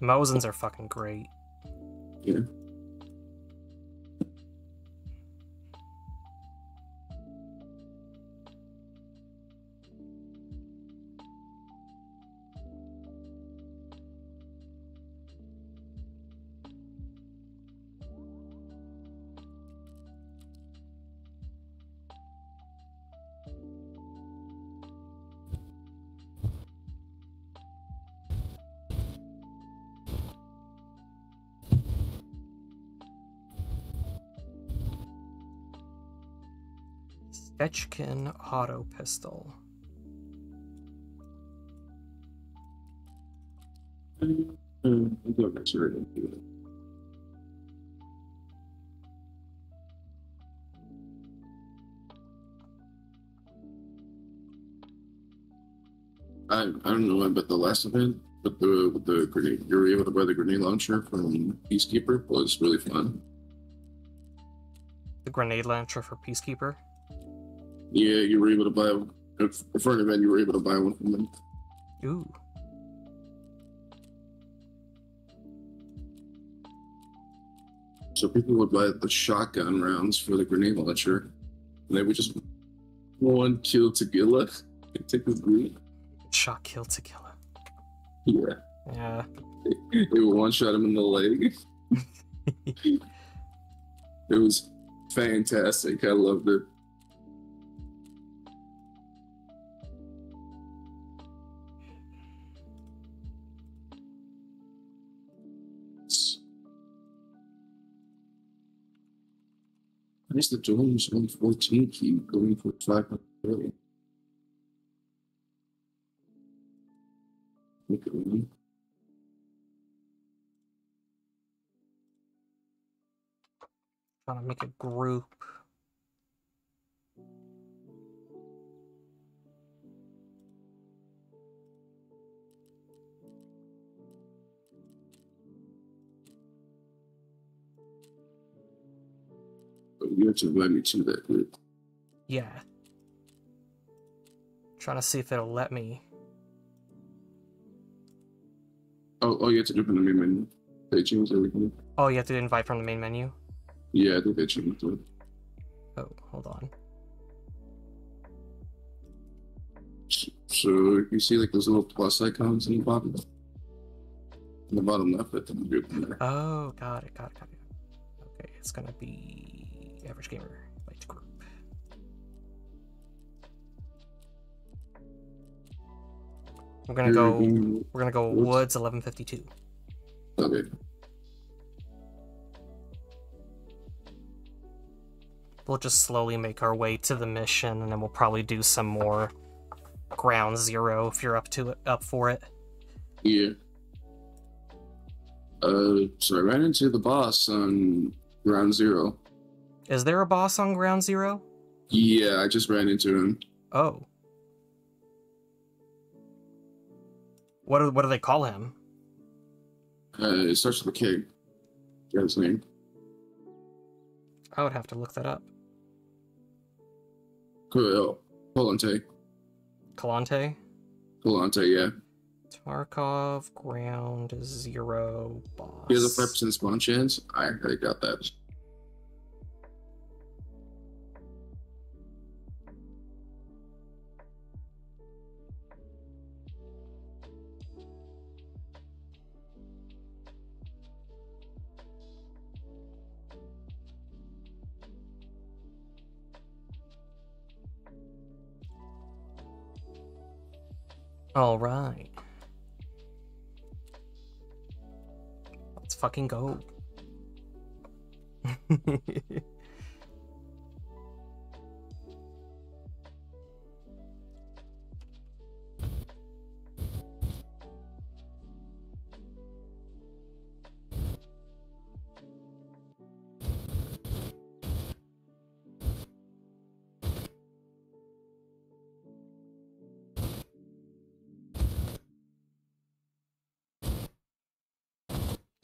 Mosins are fucking great. Yeah. Stechkin auto pistol. I'm going to sure it. I, I don't know about the last event, but the with the grenade you were able to buy the grenade launcher from Peacekeeper was really fun. The grenade launcher for Peacekeeper. Yeah, you were able to buy if- for an event. You were able to buy one from them. Ooh. So people would buy the shotgun rounds for the grenade launcher, and they would just one kill Tagilla and take his loot. Shot kill to kill Yeah, Yeah. they would one shot him in the leg. [laughs] it was fantastic. I loved it. The Jones 114 keep going for 500 billion. Look at me. Trying to make a group. You have to invite me to that group. Yeah. Trying to see if it'll let me. Oh, oh, you have to jump in the main menu. They changed everything. Oh, you have to invite from the main menu? Yeah, I think they changed it. Oh, hold on. So you see like those little plus icons in the bottom? In the bottom left, that's the group. Oh, got it, got it, got it. Okay, it's gonna be average gamer group. We're gonna go. We're gonna go Woods. Woods eleven fifty two. Okay. We'll just slowly make our way to the mission, and then we'll probably do some more Ground Zero if you're up to it, up for it. Yeah. Uh, so I ran into the boss on ground zero. Is there a boss on Ground Zero? Yeah, I just ran into him. Oh. What do, what do they call him? Uh, it starts with a K. Got his name. I would have to look that up. Cool. Polante. Kalante? Polante, yeah. Tarkov Ground Zero boss. He has a 5% spawn chance. I, I got that. All right. Let's fucking go. [laughs]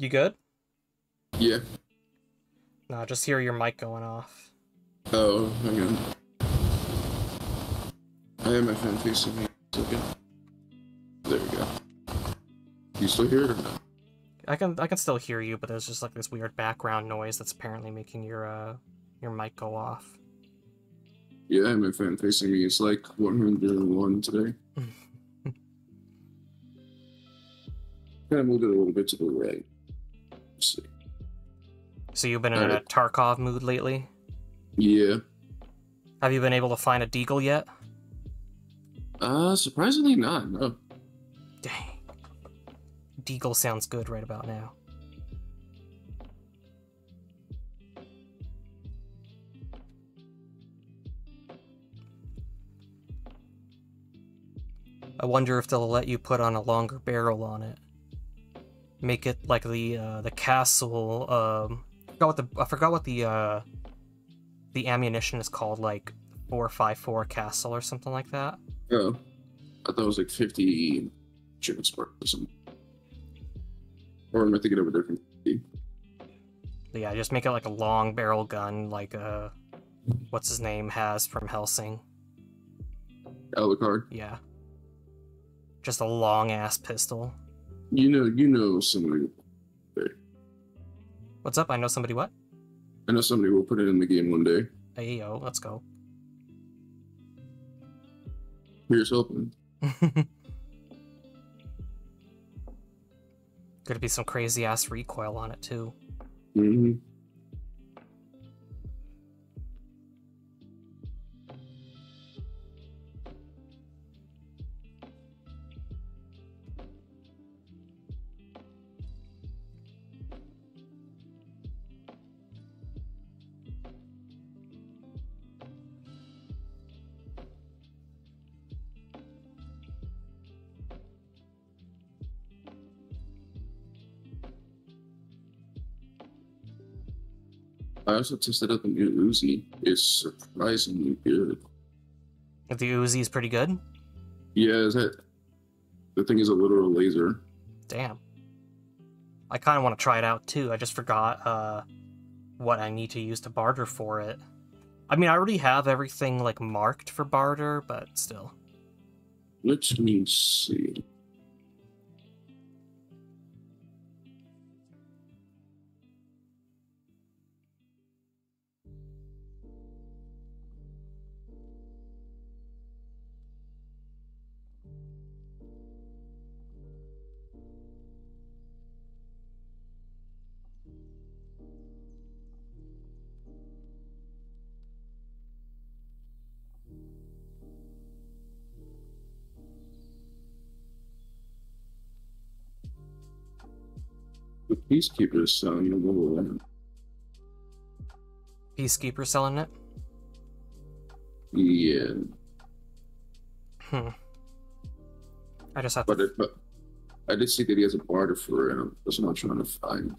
you good? Yeah. No, just hear your mic going off. Oh, hang on. I have my fan facing me. Okay. There we go. You still hear it or no? I can I can still hear you, but there's just like this weird background noise that's apparently making your uh your mic go off. Yeah, I have my fan facing me. It's like 101 today. [laughs] kind of moved it a little bit to the right. See. So you've been in a Tarkov mood lately? Yeah. Have you been able to find a Deagle yet? Uh, surprisingly not. No. Dang. Deagle sounds good right about now. I wonder if they'll let you put on a longer barrel on it. Make it like the uh, the castle. Um, I forgot what the I forgot what the uh, the ammunition is called, like four five four castle or something like that. Oh. I thought it was like 50 chicken spark or something. Or am I thinking of a different? Yeah, just make it like a long barrel gun, like uh, what's his name has from Hellsing. Alucard? Yeah, just a long ass pistol. You know, you know somebody. What's up? I know somebody. What? I know somebody will put it in the game one day. Hey yo, let's go. Here's hoping. [laughs] Could be some crazy ass recoil on it too. hmm I also tested out the new Uzi. It's surprisingly good. The Uzi is pretty good. Yeah, is that the thing is a literal laser. Damn. I kind of want to try it out too. I just forgot uh, what I need to use to barter for it. I mean, I already have everything like marked for barter, but still. Let me see. The Peacekeeper selling one. Peacekeeper selling it. Yeah, Hmm. I just have but, to. it, but I did see that he has a barter for it. That's what I'm trying to find.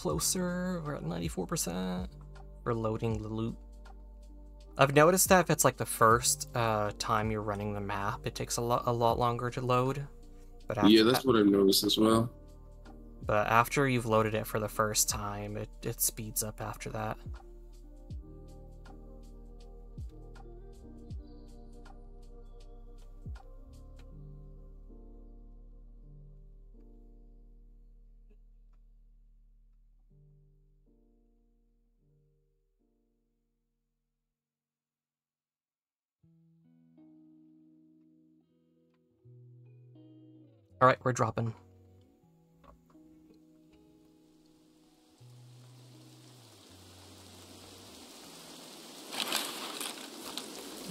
Closer. We're at 94%. We're loading the loot. I've noticed that if it's like the first uh, time you're running the map, it takes a lot a lot longer to load. But after Yeah, that's what I've noticed as well. But after you've loaded it for the first time, it, it speeds up after that. Alright, we're dropping.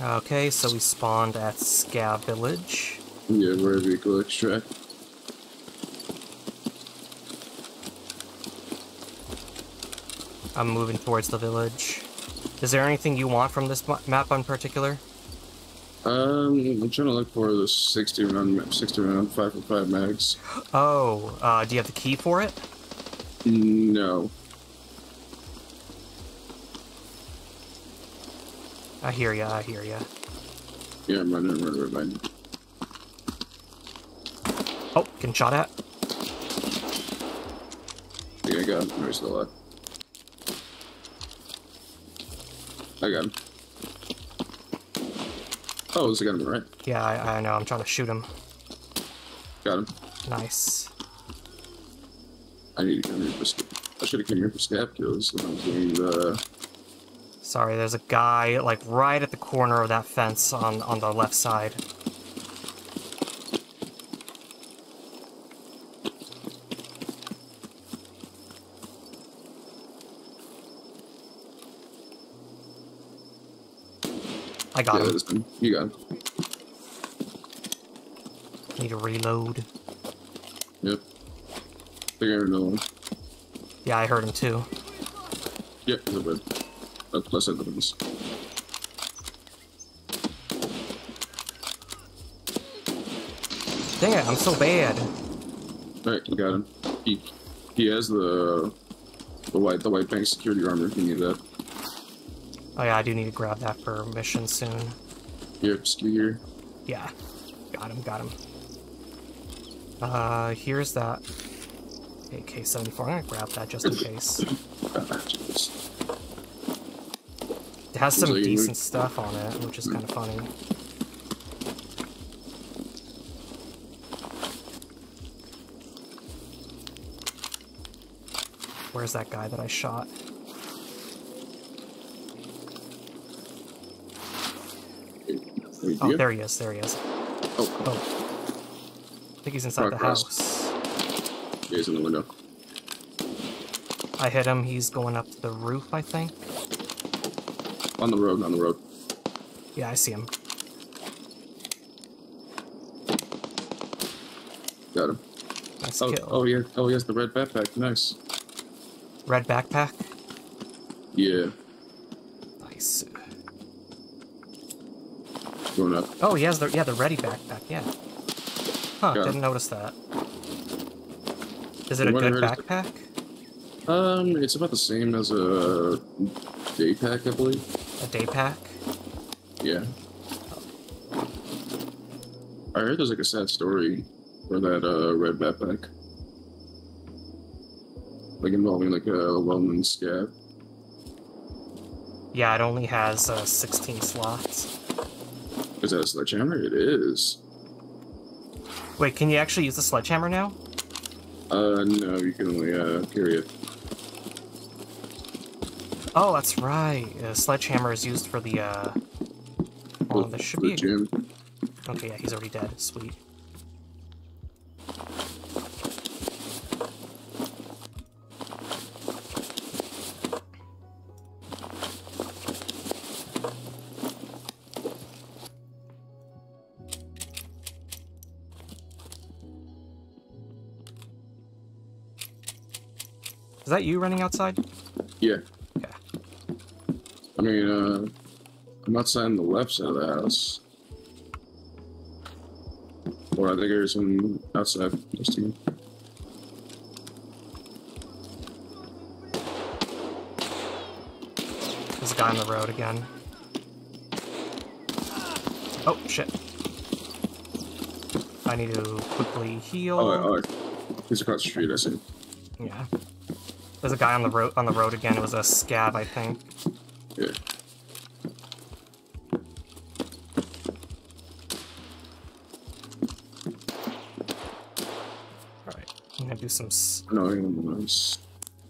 Okay, so we spawned at Scav Village. Yeah, rare vehicle extract. I'm moving towards the village. Is there anything you want from this map in particular? Um, I'm trying to look for the 60 round, 60 round, 5 for 5 mags. Oh, uh, do you have the key for it? No. I hear ya, I hear ya. Yeah, I'm running, running, running, running. Oh, getting shot at. I think I got him. He's still alive. I got him. Oh, there's a guy on the right. Yeah, I, I know, I'm trying to shoot him. Got him. Nice. I need to come here for I should have come here for Scav kills when I was doing the. Uh, Sorry, there's a guy, like, right at the corner of that fence on, on the left side. I got yeah, him. You got him. Need to reload. Yep. Think I heard another one. Yeah, I heard him too. Yep, a little bit. Uh, plus evidence. Dang it, I'm so bad. Alright, you got him. He he has the the white the white bank security armor if you need that. Oh yeah, I do need to grab that for mission soon. Here, here. Yeah. Got him, got him. Uh, here's that AK-74. I'm gonna grab that just in [coughs] case. It has some So you- decent stuff on it, which is kind of funny. Where's that guy that I shot? Oh, there he is, there he is. Oh, Oh. I think he's inside the house. yeah, he's in the window. I hit him, he's going up to the roof, I think. On the road, on the road. Yeah, I see him. Got him. Nice Oh, kill. oh yeah. Oh, he has the red backpack. Nice. Red backpack. Yeah, Nice. Going up. Oh, he has the yeah the ready backpack. Yeah. Huh? Yeah. Didn't notice that. Is it a From what I good backpack? Um, it's about the same as a day pack, I believe. A day pack? Yeah. I heard there's like a sad story for that uh, red backpack. Like involving like a well-known Scav. Yeah, it only has uh, 16 slots. Is that a sledgehammer? It is. Wait, can you actually use the sledgehammer now? Uh, no, you can only uh, carry it. Oh, that's right. Uh, sledgehammer is used for the. uh... Oh, there should be. A... gym. Okay, yeah, he's already dead. Sweet. that you running outside? Yeah. Okay. I mean, uh, I'm outside on the left side of the house. Or I think there's some outside. Just to... This guy on the road again. Oh, shit. I need to quickly heal. Oh, oh. He's across the street, I see. Yeah. There's a guy on the road on the road again. It was a Scav, I think. Yeah. Alright. I'm gonna do some s- No,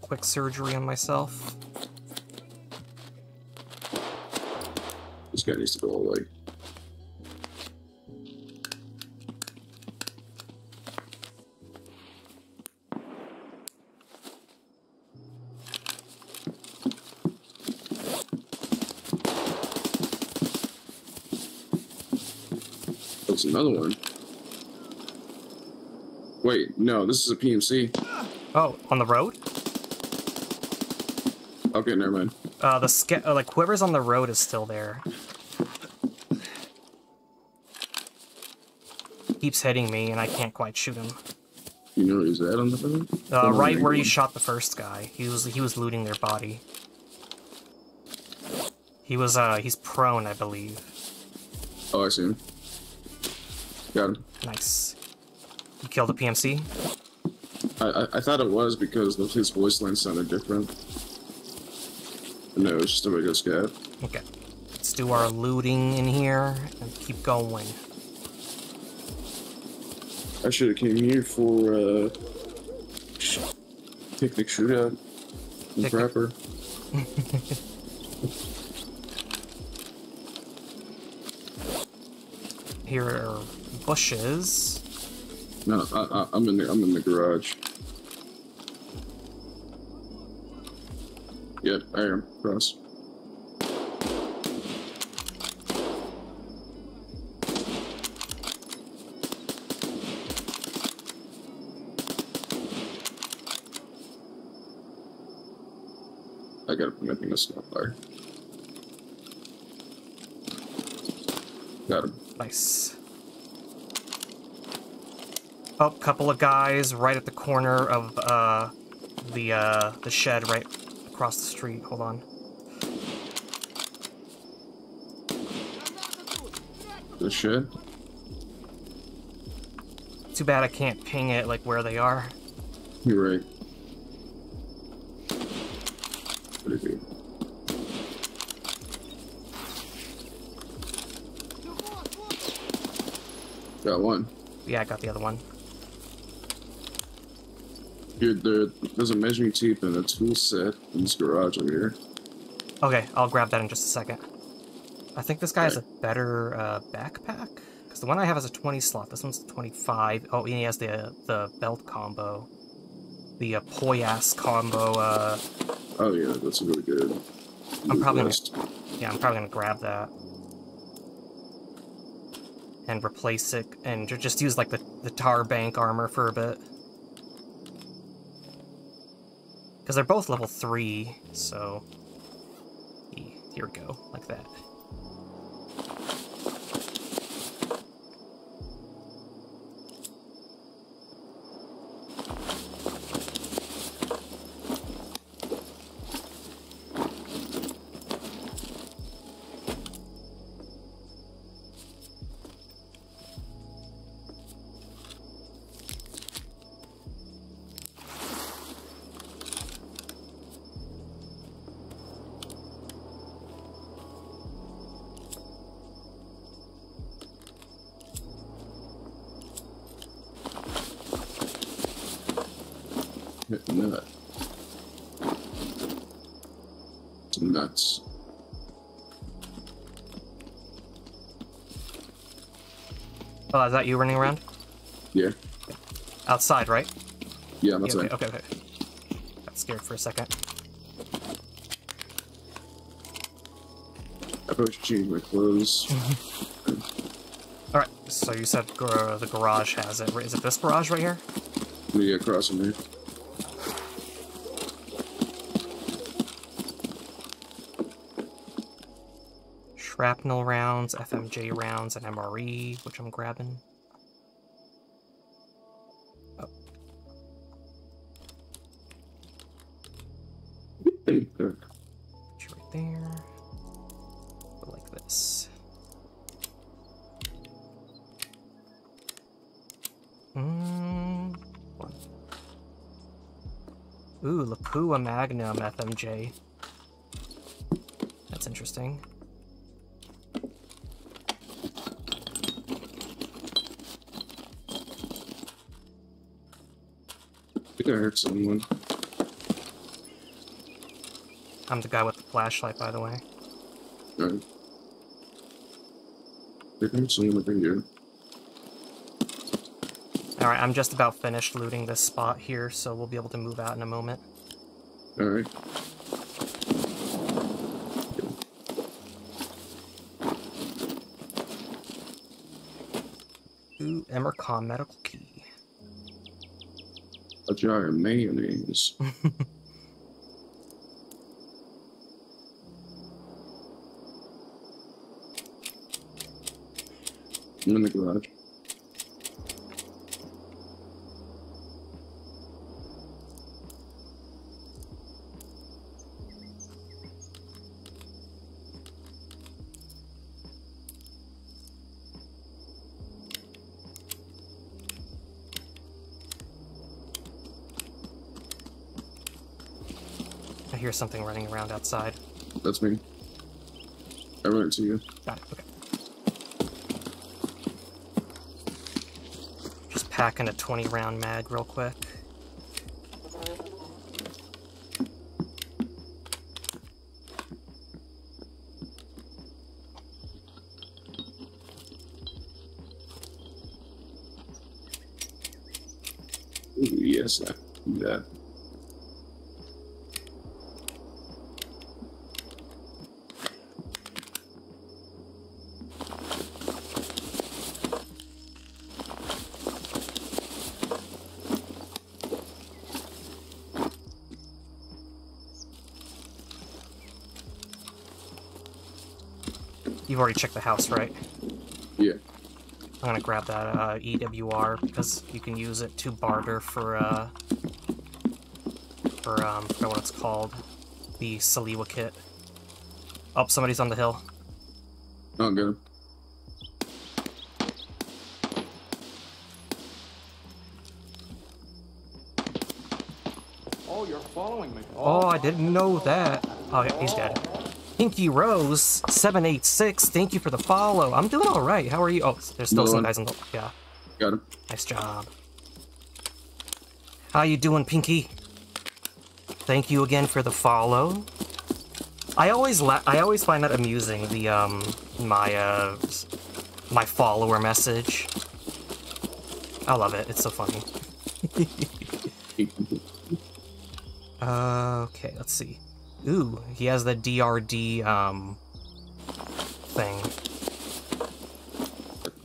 quick surgery on myself. This guy needs to go away. That's another one. Wait, no, this is a PMC. Oh, on the road? Okay, never mind. Uh, the sca- uh, like whoever's on the road is still there. Keeps hitting me, and I can't quite shoot him. You know where he's at on the phone? Uh, right where you shot the first guy. He was he was looting their body. He was uh he's prone, I believe. Oh, I see him. Got him. Nice. You killed a PMC. I, I, I thought it was because the, his voice line sounded different. No, it's just a regular Scav. Okay. Let's do our looting in here and keep going. I should have came here for uh, picnic shootout. in Picnic. Proper. [laughs] Here bushes. No, I, I, I'm in the I'm in the garage. Yep, I am cross. I gotta put my thing in a fire. Got him. Nice. Oh, couple of guys right at the corner of uh the uh the shed right across the street. Hold on. The shed. Too bad I can't ping it like where they are. You're right. What is it? Got one. Yeah, I got the other one. Here, there, there's a measuring tape and a tool set in this garage over here. Okay, I'll grab that in just a second. I think this guy has a better uh, backpack because the one I have is a 20 slot. This one's 25. Oh, and he has the the belt combo, the uh, Poyas combo. Uh, Oh yeah, that's really good. I'm probably gonna- Yeah, I'm probably gonna grab that and replace it, and just use like the the tar bank armor for a bit, because they're both level three. So here we go, like that. Is that you running around Yeah, outside, right? yeah, that's Yeah, right. okay, okay, okay. Got scared for a second. I probably change my clothes. [laughs] All right, so you said the garage has it. Is it this garage right here? Get across from here. Shrapnel rounds, FMJ rounds, and MRE, which I'm grabbing. Oh, right there. Like this. Mm. Ooh, Lapua Magnum FMJ. That's interesting. Think I heard someone. I'm the guy with the flashlight, by the way. Alright. I think I heard someone over here. Alright, I'm just about finished looting this spot here, so we'll be able to move out in a moment. Alright. Ooh, Emercom medical key. A jar of mayonnaise. I'm in the garage. Hear something running around outside. That's me. I run to you. Got it, okay. Just packing a 20 round mag real quick. Ooh, yes, I that. You've already checked the house, right? Yeah. I'm gonna grab that uh, EWR because you can use it to barter for uh, for um, I forgot what it's called, the Salewa kit. Oh, somebody's on the hill. Oh, good. Oh, you're following me. Oh, I didn't know that. Oh, yeah, he's dead. Pinky Rose seven eight six. Thank you for the follow. I'm doing all right. How are you? Oh, there's still No some one. guys in the yeah. Got him. Nice job. How you doing, Pinky? Thank you again for the follow. I always la- I always find that amusing. The um my uh my follower message. I love it. It's so funny. Uh, [laughs] okay, let's see. Ooh, he has the DRD um thing.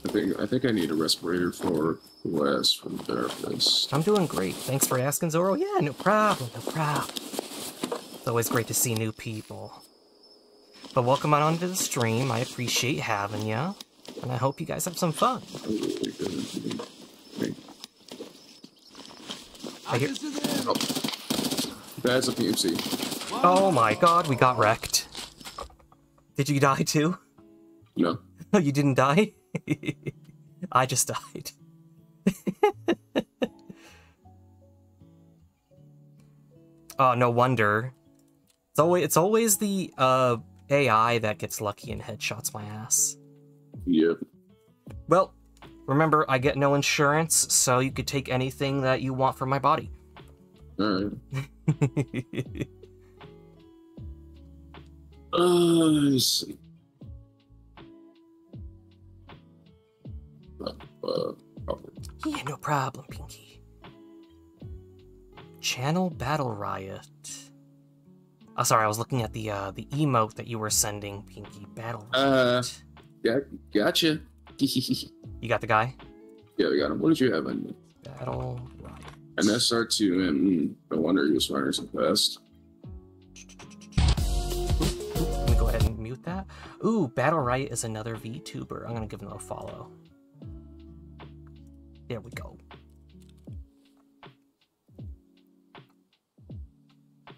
I think I think I need a respirator for Wes from the therapist. I'm doing great. Thanks for asking, Zorro. Yeah, no problem, no problem. It's always great to see new people. But welcome on onto the stream. I appreciate having you, and I hope you guys have some fun. I'm really good. Wait, I hear- That's a PMC. Oh my god, we got wrecked. Did you die too? No. No, [laughs] you didn't die? [laughs] I just died. [laughs] oh, no wonder. It's always it's always the uh AI that gets lucky and headshots my ass. Yep. Well, remember I get no insurance, so you could take anything that you want from my body. Alright. Uh, see. Uh, uh, yeah, no problem, Pinky. Channel Battle Riot. Oh, sorry, I was looking at the uh, the emote that you were sending, Pinky. Battle Uh. Riot. Yeah, gotcha. [laughs] You got the guy? yeah, we got him. What did you have in Battle Riot. an SR2 and no wonder he was firing so fast. Ooh, Battle Riot is another VTuber. I'm gonna give him a follow. There we go.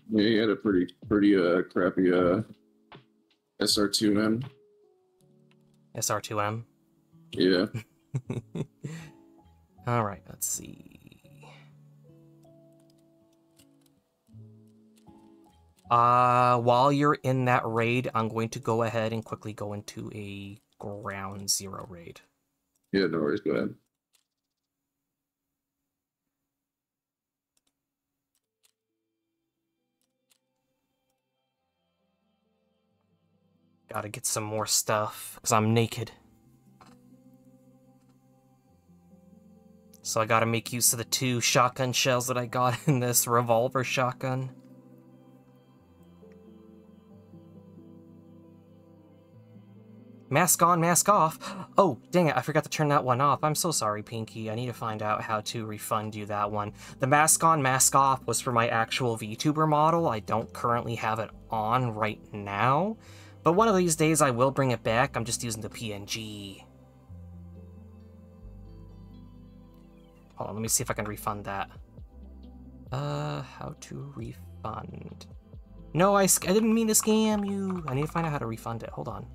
Yeah, he had a pretty, pretty uh, crappy uh, SR2M. SR2M. Yeah. [laughs] All right, let's see. Uh, while you're in that raid, I'm going to go ahead and quickly go into a ground zero raid. Yeah, no worries. Go ahead. Gotta get some more stuff, because I'm naked. So I gotta make use of the two shotgun shells that I got [laughs] in this revolver shotgun. Mask on, mask off. Oh, dang it, I forgot to turn that one off. I'm so sorry, Pinky. I need to find out how to refund you that one. The mask on, mask off was for my actual VTuber model. I don't currently have it on right now. But one of these days I will bring it back. I'm just using the PNG. Hold on, let me see if I can refund that. Uh, how to refund? No, I, I didn't mean to scam you. I need to find out how to refund it. Hold on.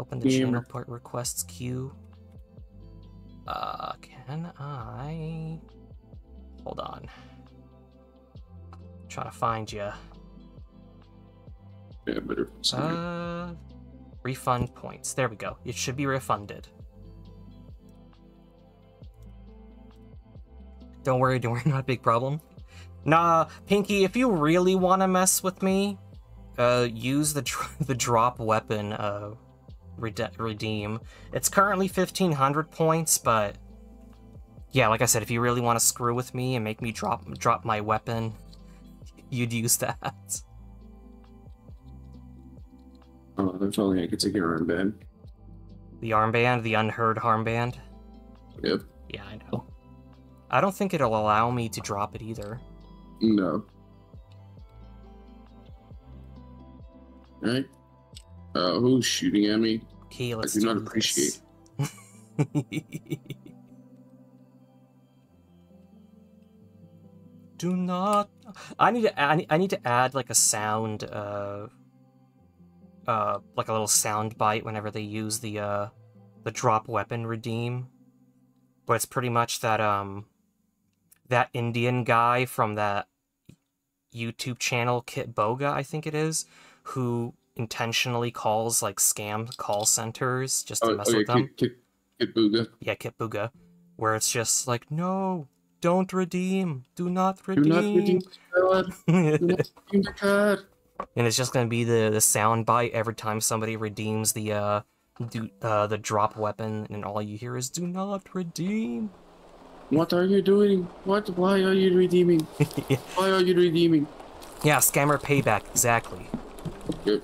Open the Scammer. channel port requests queue. Uh, can I? Hold on. trying to find you. Yeah, better. Uh, refund points. There we go. It should be refunded. Don't worry, don't worry, [laughs] not a big problem. Nah, Pinky, if you really want to mess with me, uh, use the dr- [laughs] the drop weapon uh rede- redeem. It's currently 1500 points, but yeah, like I said, if you really want to screw with me and make me drop drop my weapon, you'd use that. Oh, if only I could take your armband. The armband, the unheard armband. Yep. Yeah, I know. I don't think it'll allow me to drop it either. No. Alright. Uh, who's shooting at me? Let's do not appreciate. [laughs] do not. I need to. I need, I need to add like a sound. Uh. Uh, like a little sound bite whenever they use the uh, the drop weapon redeem. But it's pretty much that um, that Indian guy from that YouTube channel Kitboga, I think it is, who intentionally calls like scam call centers just to Oh, mess okay, with them. Kid, Kid Booga. Yeah, Kit Booga, where it's just like, no, don't redeem, do not Do not redeem redeem. the card. [laughs] Do not redeem the card. and it's just gonna be the the sound bite every time somebody redeems the uh, do, uh the drop weapon, and all you hear is "Do not redeem." What are you doing? What? Why are you redeeming? [laughs] Yeah. Why are you redeeming? Yeah, scammer payback, exactly. Good.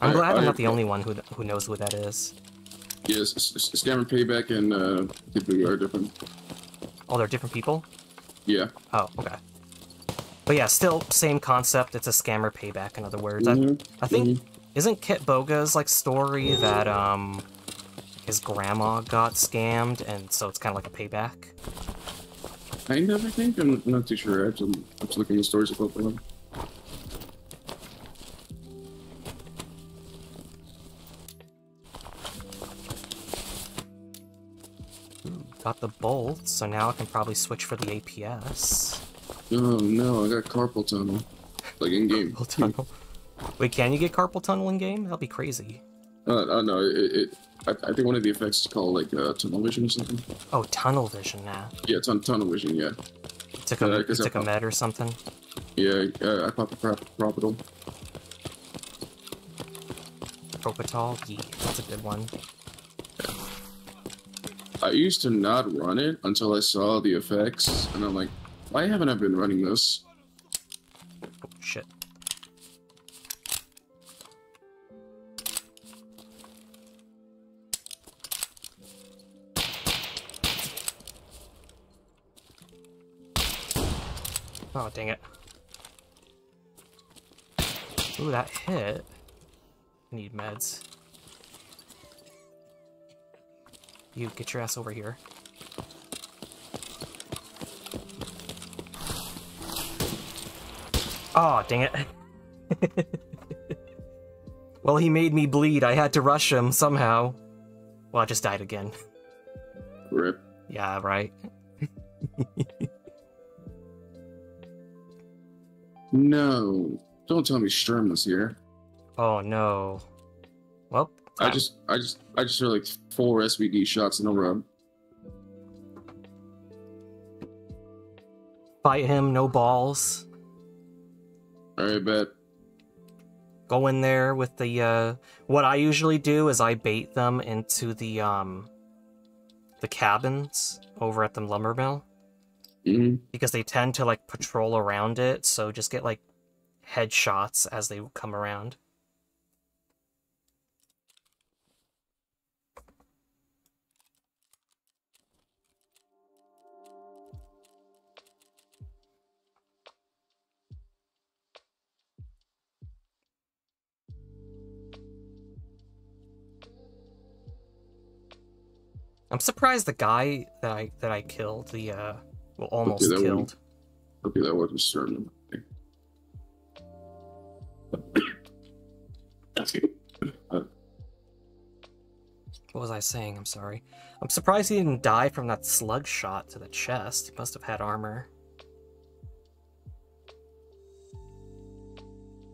I'm I- glad I'm not the only one who who knows who that is. Yes, Scammer Payback and uh, are different. Oh, they're different people. Yeah. Oh, okay. But yeah, still same concept. It's a scammer payback. In other words, I, Mhm, I think mhm. isn't Kitboga's like story that um his grandma got scammed, and so it's kind of like a payback. I never think. I'm not too sure. I have to, I have to look in the stories about them. Got the bolt, so now I can probably switch for the APS. Oh no, I got carpal tunnel. Like in game. [laughs] Carpal tunnel. Wait, can you get carpal tunnel in game? That'll be crazy. Uh, uh, no, it, it I, I think one of the effects is called like uh, tunnel vision or something. Oh, tunnel vision now. Yeah, tun- tunnel vision. Yeah, You took Yeah, a, I you took a med or something. yeah. Uh, I popped a prop- propital. Propitol. Yeah, that's a good one. I used to not run it until I saw the effects, and I'm like, why haven't I been running this? Oh, shit. Oh, dang it. Ooh, that hit. I Need meds. You, get your ass over here. Oh, dang it. [laughs] Well, he made me bleed. I had to rush him somehow. Well, I just died again. Rip. Yeah, right. [laughs] No. Don't tell me Sturm was here. Oh no. Well, I just, I just, I just heard like four SVD shots in a row. fight him, no balls. I bet. Go in there with the uh what I usually do is I bait them into the um the cabins over at the lumber mill hmm because they tend to like patrol around it, so just get like headshots as they come around. I'm surprised the guy that I that I killed, the uh well almost killed. Okay, that wasn't Sturm. What was I saying? I'm sorry. I'm surprised he didn't die from that slug shot to the chest. He must have had armor.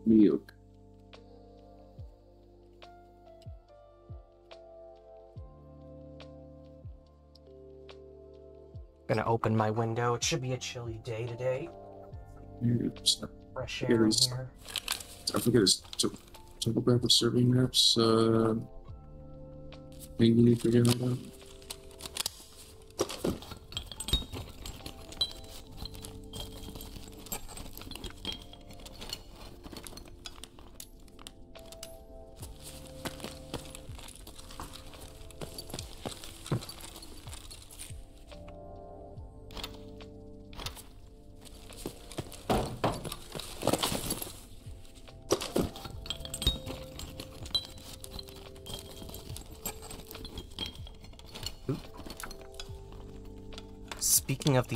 Milk. Gonna open my window. It should be a chilly day today. Fresh air in here. I forget his to- topographic survey maps. Uh, thing you need to forget about.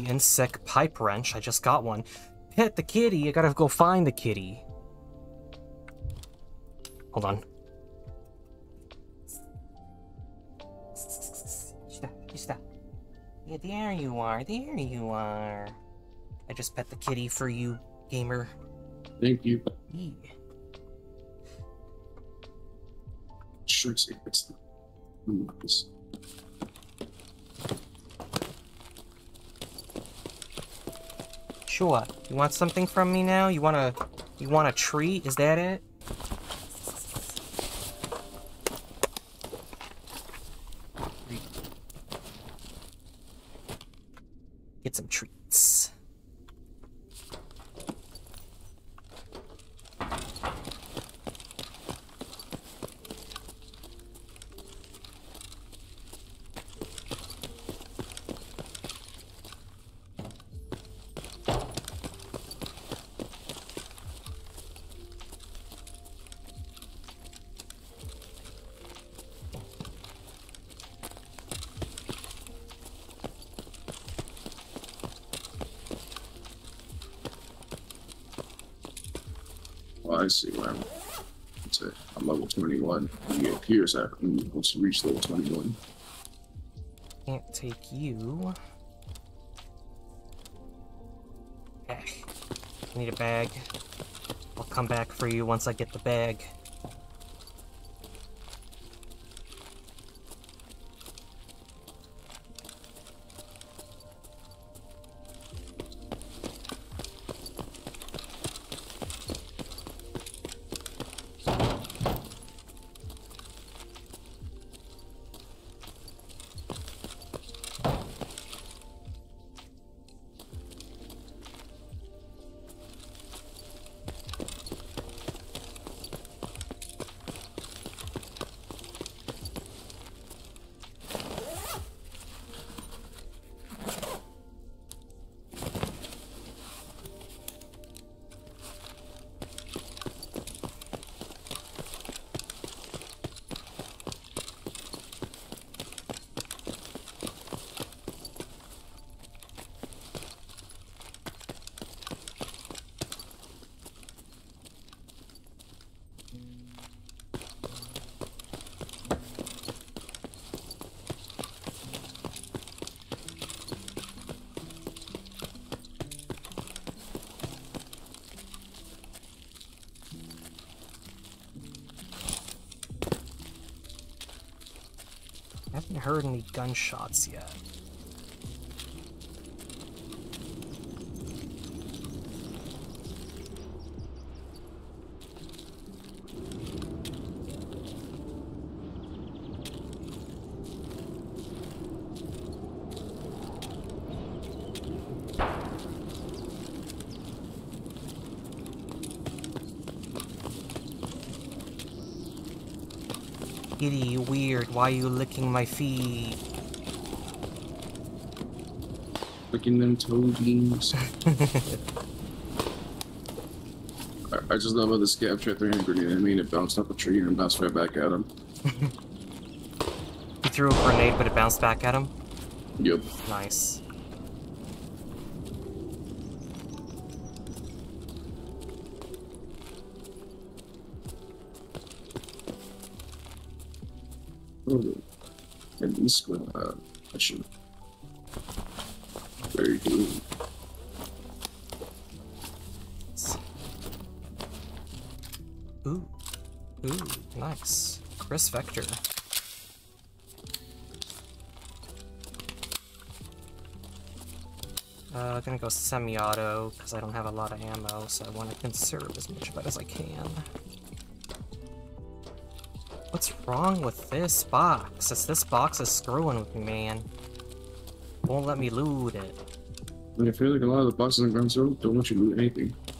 The insect pipe wrench, I just got one. Pet the kitty. I gotta go find the kitty. Hold on. Yeah, there you are. There you are. I just pet the kitty for you, gamer. Thank you. Yeah. Sure, it's the. Hmm, this- Sure. You want something from me now? You want a you want a treat? Is that it? Get some treats. Well, I see where I'm. It's a, I'm level 21. He appears at mm, once you reach level 21. Can't take you. Okay. Need a bag. I'll come back for you once I get the bag. Gunshots yet. Kitty, weird. Why are you licking my feet? Licking them toe beans. [laughs] I, I just love how this scav tried throwing a grenade at me and it bounced off a tree and bounced right back at him. [laughs] He threw a grenade, but it bounced back at him. Yep. Nice. Uh. Very good. Ooh. Ooh, nice. KRISS Vector. Uh, I'm gonna go semi-auto, because I don't have a lot of ammo, so I want to conserve as much of it as I can. Wrong with this box? It's this box is screwing with me, man. Won't let me loot it. I feel like a lot of the boxes on Ground Zero don't want you to loot anything. [laughs]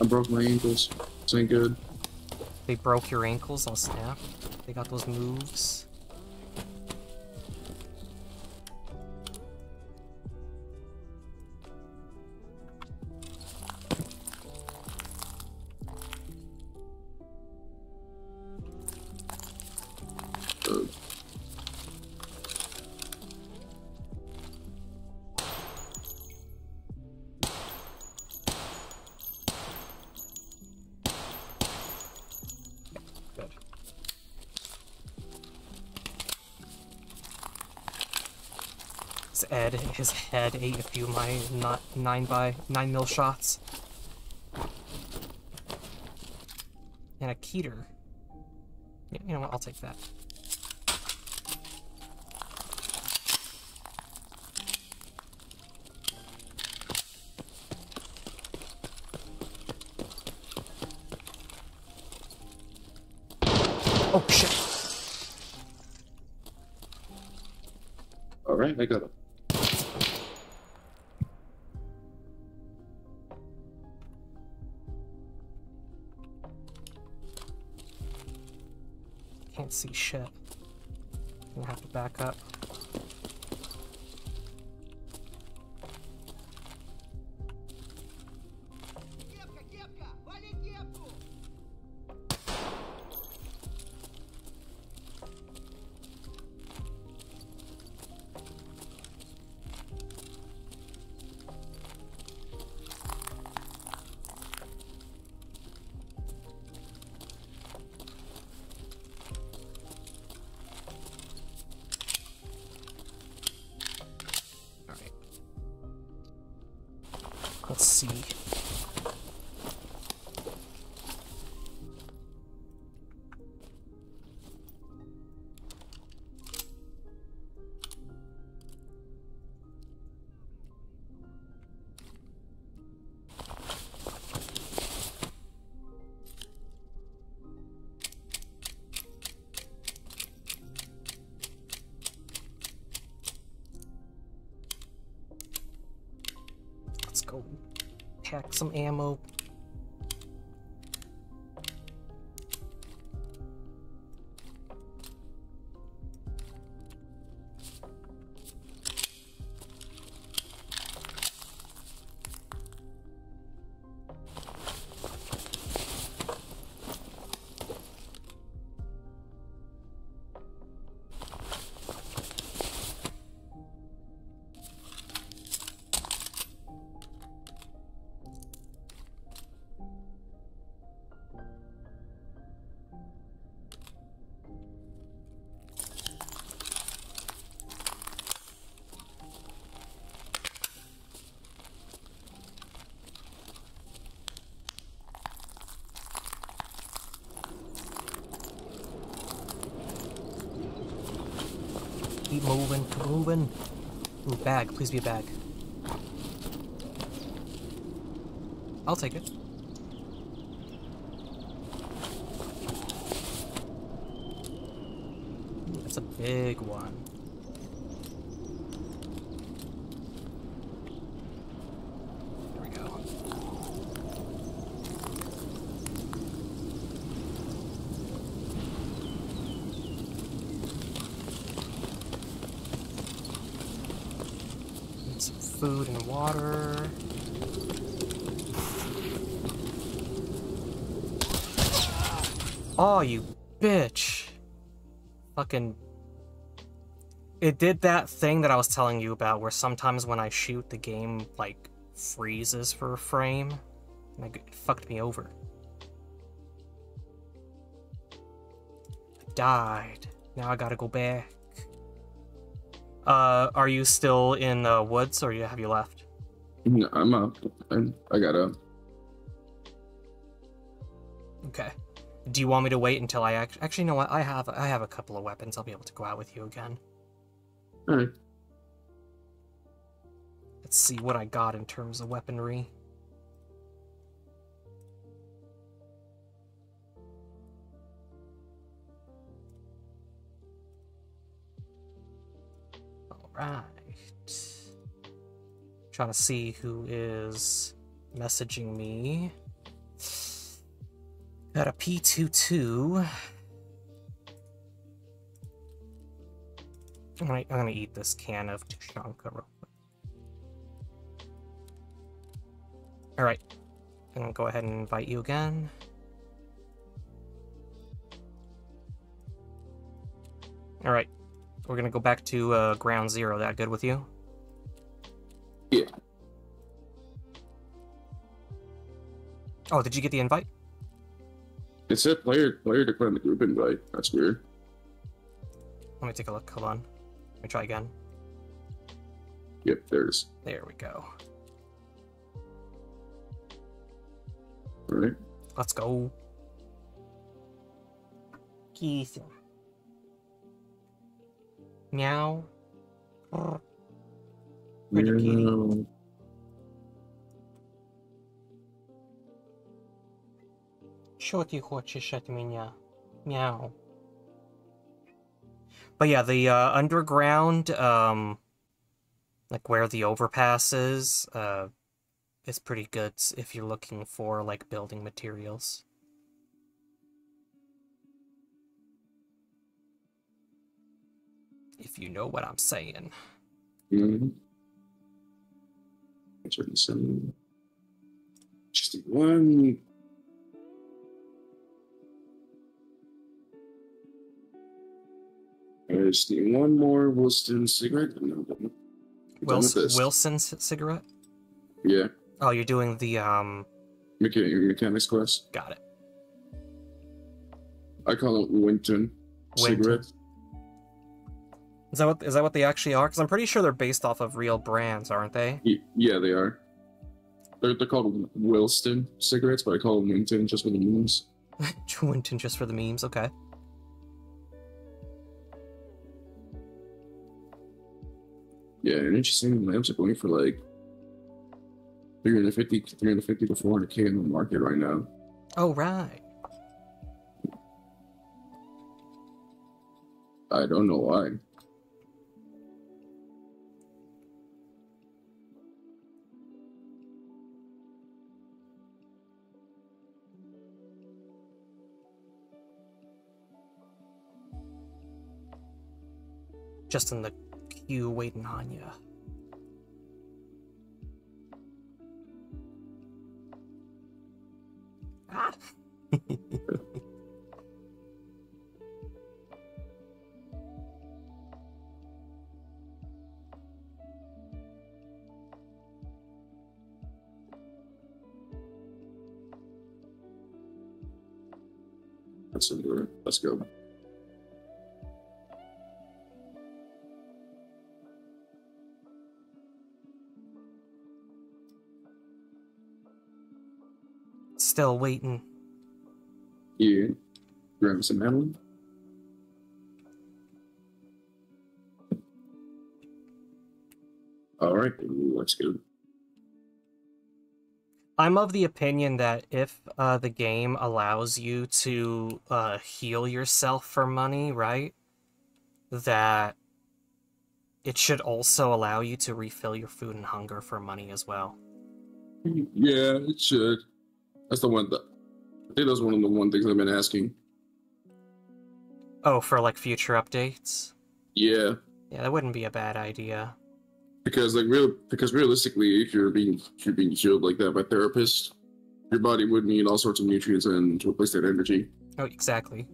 I broke my ankles. This ain't good. They broke your ankles, I'll snap. They got those moves. His Ed, his head ate a few of my not nine by nine mil shots. And a Kedr. You know what? I'll take that. Oh shit! Alright, I got it. See shit. Gonna have to back up. Some ammo. Keep. Ooh, bag. Please be a bag. I'll take it. That's a big one. There we go. Need some food and water. Oh, you bitch. Fucking. It did that thing that I was telling you about where sometimes when I shoot, the game, like, freezes for a frame. And it fucked me over. I died. Now I gotta go back. Uh, are you still in the woods or you have you left? No, I'm up. I'm, I gotta. Okay. Do you want me to wait until I act- actually you know what? I have I have a couple of weapons. I'll be able to go out with you again. Alright. Let's see what I got in terms of weaponry. Alright. Trying to see who is messaging me. Got a P22. I'm gonna, I'm gonna eat this can of Tushonka real quick. Alright. I'm gonna go ahead and invite you again. Alright. We're gonna go back to uh, ground zero. That good with you? Yeah. Oh, did you get the invite? It said player player declined the group invite. That's weird. Let me take a look. Hold on. Let me try again. Yep, there's. There we go. Alright. Let's go. Keith. Meow. Pretty kitty. Meow. Что ты хочешь от меня? Meow. But yeah, the uh, underground, um, like where the overpass is, uh, is pretty good s- if you're looking for like building materials. If you know what I'm saying. Mm-hmm. Certain some. Just one. I just need one more Wilson cigarette. No, Wilson. Wilson's cigarette? Yeah, Oh, you're doing the, um, mechanic, mechanics class. got it. I call it Winton Winton. cigarette. Is that what is that what they actually are? Because I'm pretty sure they're based off of real brands, aren't they? Yeah, they are. They're, they're called Wilston cigarettes, but I call them Winton just for the memes. [laughs] Winton just for the memes, okay. Yeah, and interesting lamps are going for like 350, 350 to 400k in the market right now. Oh right. I don't know why. Just in the queue waiting on you. Ah. Let's go. Still waiting. You Grab some metal. Alright, ooh, that's good. I'm of the opinion that if uh, the game allows you to uh, heal yourself for money, right? That it should also allow you to refill your food and hunger for money as well. Yeah, it should. That's the one that I think that's one of the one things I've been asking. Oh, for like future updates? Yeah, Yeah, that wouldn't be a bad idea. because like real because realistically, if you're being if you're being healed like that by therapists, your body would need all sorts of nutrients and to replace that energy. Oh, exactly.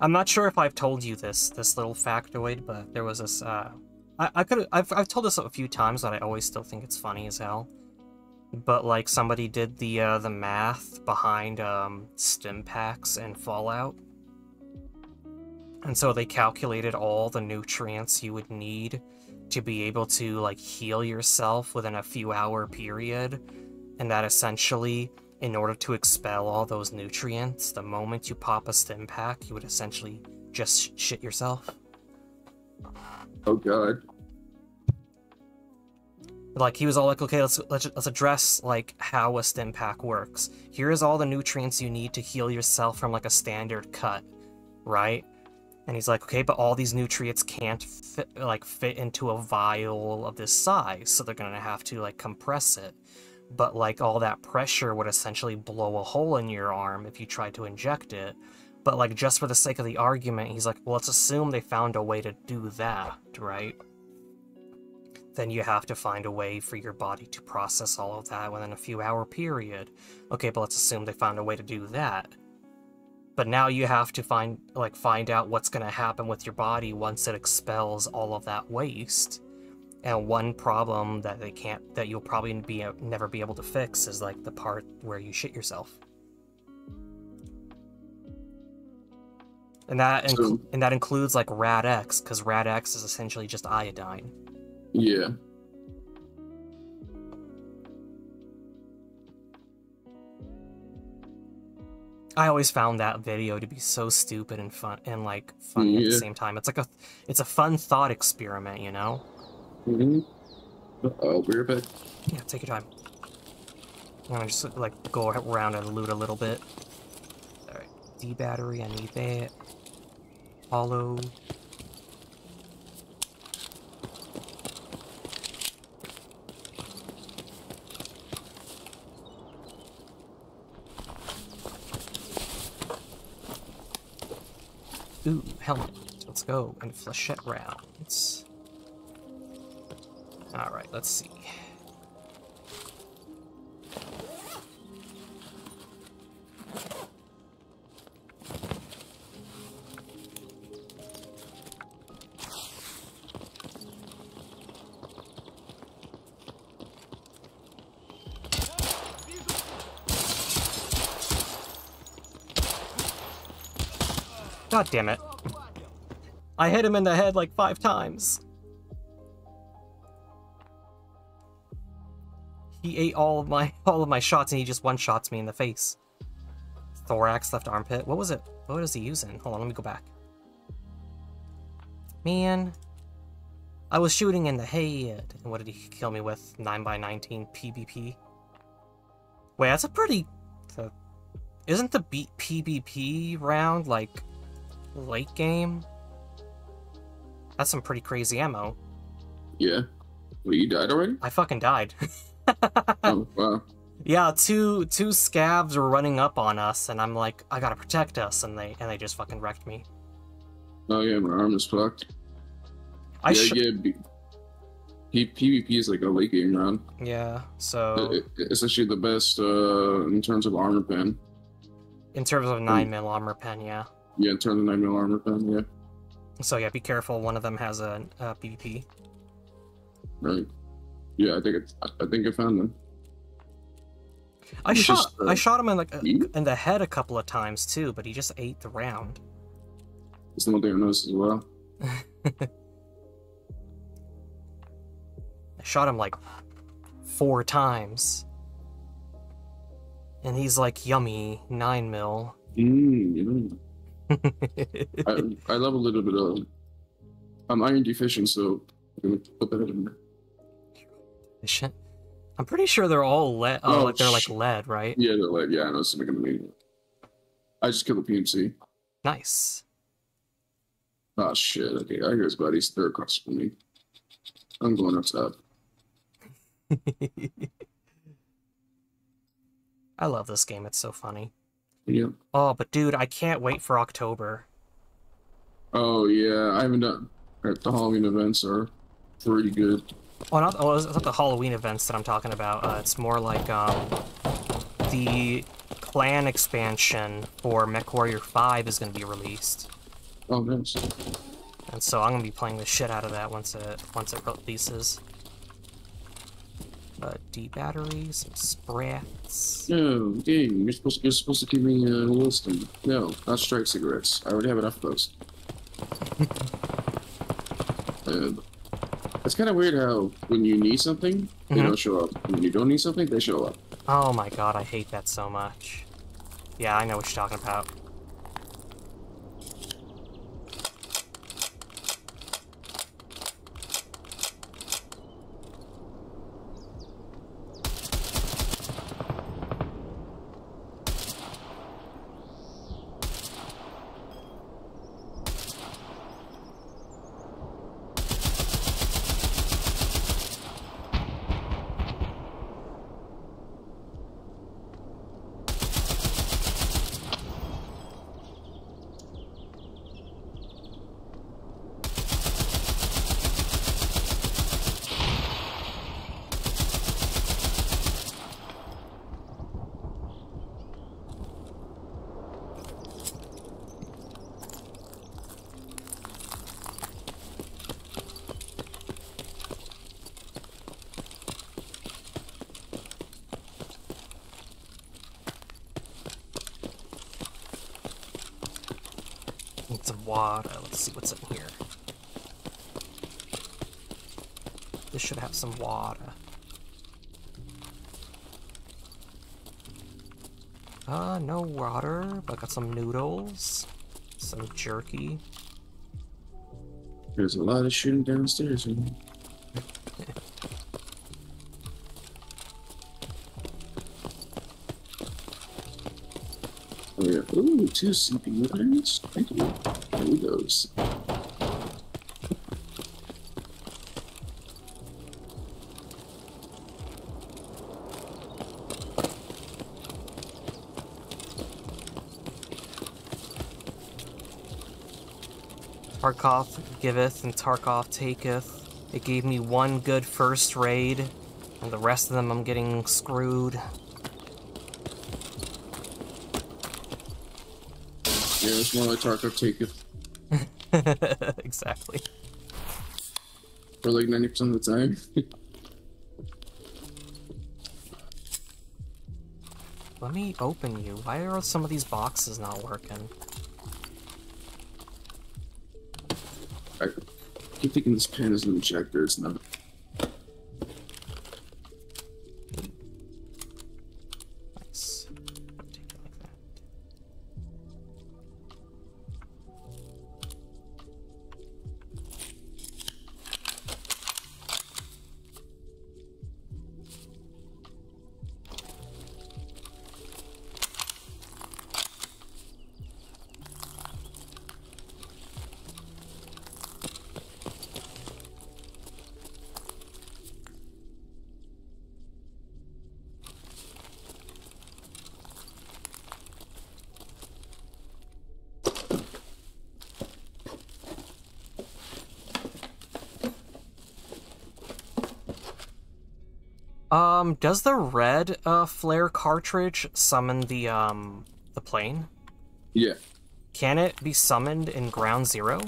I'm not sure if I've told you this this little factoid, but there was this. Uh, I I could I've I've told this a few times, but I always still think it's funny as hell. But like somebody did the uh, the math behind um, stim packs and Fallout, and so they calculated all the nutrients you would need to be able to like heal yourself within a few hour period, and that essentially in order to expel all those nutrients, the moment you pop a stim pack, you would essentially just shit yourself. Oh god. Like he was all like, okay, let's let's, address like how a stim pack works. Here's all the nutrients you need to heal yourself from like a standard cut, right? And he's like, okay, but all these nutrients can't fit like fit into a vial of this size, so they're gonna have to like compress it. But like all that pressure would essentially blow a hole in your arm if you tried to inject it. But like just for the sake of the argument, he's like, well, let's assume they found a way to do that, right? Then you have to find a way for your body to process all of that within a few hour period. Okay, but let's assume they found a way to do that. But now you have to find like find out what's going to happen with your body once it expels all of that waste. And one problem that they can't that you'll probably be never be able to fix is like the part where you shit yourself. And that inc- and that includes like RAD-X cuz RAD-X is essentially just iodine. Yeah. I always found that video to be so stupid and fun and like funny at the same time. It's like a it's a fun thought experiment, you know? Mm-hmm. Oh, we're back. Yeah, take your time. I'm gonna just like go around and loot a little bit. Alright. D battery, I need that. Hollow. Helmet. Let's go. And flechette rounds. Alright, let's see. God damn it. I hit him in the head like five times. He ate all of my [laughs] all of my shots and he just one shots me in the face. Thorax, left armpit. What was it? What is he using? Hold on, let me go back. Man. I was shooting in the head. And what did he kill me with? 9x19 PBP. Wait, that's a pretty... Isn't the beat round, like, late game? That's some pretty crazy ammo. Yeah. Well, you died already? I fucking died. [laughs] oh, wow. Yeah, two two scavs were running up on us, and I'm like, I gotta protect us, and they and they just fucking wrecked me. Oh, yeah, my arm is fucked. I yeah, yeah. B- P- PBP is like a late game round. yeah. So It- it- it's actually the best uh, in terms of armor pen. in terms of nine mil armor pen, yeah. Yeah, terms of 9 mil armor pen, yeah. So yeah, be careful. One of them has a, a PBP. Right. Yeah, I think it's, I think I found them. I shot just, uh, I shot him in like a, in the head a couple of times too, but he just ate the round. It's the one thing I noticed as well. [laughs] I shot him like four times. And he's like, yummy, nine mil. Mm, yeah. I, I love a little bit of. I'm iron deficient, so Put that in there. I'm pretty sure they're all lead. Oh, uh, Oh, like they're like lead, right? Yeah, they're like, yeah, I know something gonna mean. I just killed a PMC. Nice. Oh shit. Okay, I hear his buddies. They're across from me. I'm going up top. [laughs] I love this game. It's so funny. Yeah. Oh, but dude, I can't wait for October. Oh yeah, I haven't done. Alright, the Halloween events are pretty good. Oh, not, oh, it's not the Halloween events that I'm talking about. Uh, it's more like um, the clan expansion for MechWarrior 5 is going to be released. Oh nice. And so I'm gonna be playing the shit out of that once it once it releases. Uh, D batteries, some sprats. No, game. You're supposed to, you're supposed to give me uh, wisdom. No, not strike cigarettes. I already have enough of those. [laughs] uh, it's kind of weird how when you need something, they Mhm. don't show up. When you don't need something, they show up. Oh my god, I hate that so much. Yeah, I know what you're talking about. Need some water. Let's see what's in here. This should have some water. Uh, no water, but I got some noodles, some jerky. There's a lot of shooting downstairs. Man. Oh yeah. Ooh, two CPU items. Thank you. I need those. Tarkov giveth and Tarkov taketh. It gave me one good first raid, and the rest of them I'm getting screwed. Yeah, it's more like Tarkov take it [laughs] exactly. for like 90% of the time. [laughs] Let me open you. Why are some of these boxes not working? Keep thinking this pen is an injector, it's not. Um, does the red uh flare cartridge summon the um the plane? Yeah. Can it be summoned in ground zero?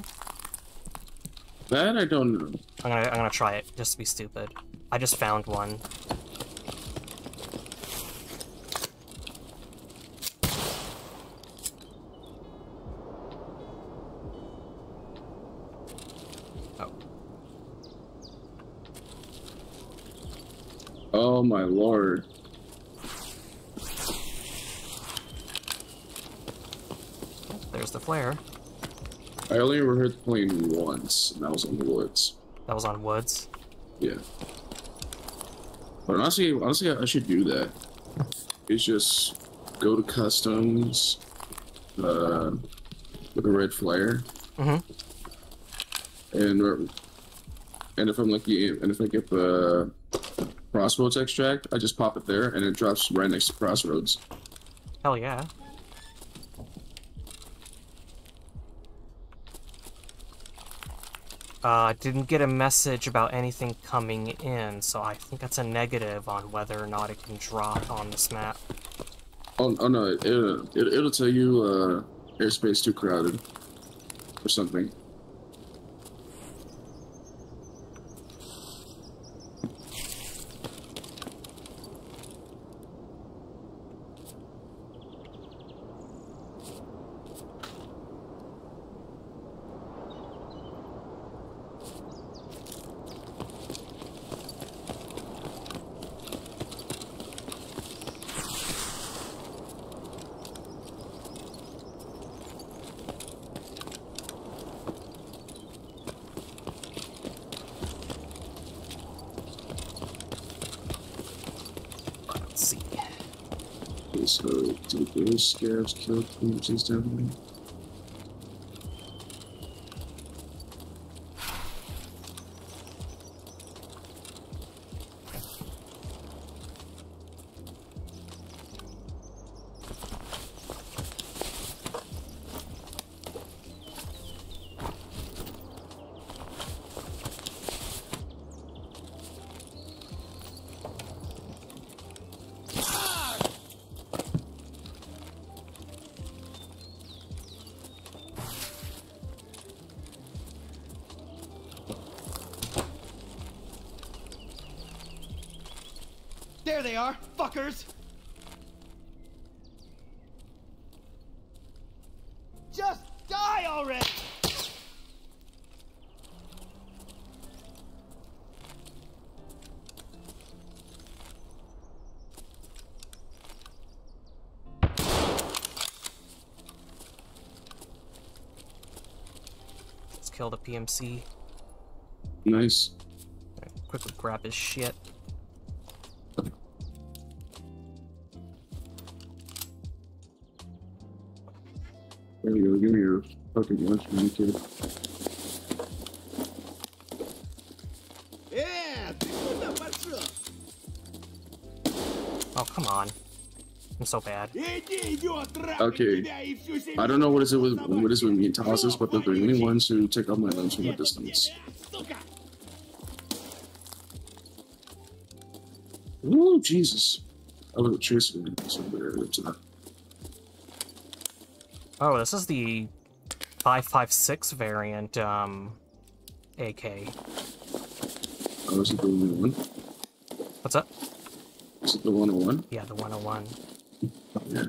That I don't know. I'm gonna I'm gonna try it just to be stupid. I just found one. Oh, Oh my lord. there's the flare. I only ever heard the plane and that was on the woods. That was on woods. Yeah. But honestly, honestly, I should do that. It's just go to customs, uh, with a red flare, Mhm. and uh, and if I'm lucky, and if I get the crossroads extract, I just pop it there, and it drops right next to crossroads. Hell yeah. Uh, didn't get a message about anything coming in, so I think that's a negative on whether or not it can drop on this map. Oh, oh no, it, it, it'll tell you uh, airspace too crowded, or something. Let's see. Okay, so do those scarabs kill creatures down there? Are, fuckers! Just die already! Let's kill the PMC. Nice. Quickly grab his shit. lunch. Oh, come on. I'm so bad. Okay. I don't know what is it with what is with me and Tassus, but they're the only ones who take up my lunch from a distance. Ooh, Jesus. I would chase chased. Oh, this is the 556 variant, um, AK. Oh, is it the only one? What's up? Is it the 101? Yeah, the 101. Oh, yeah.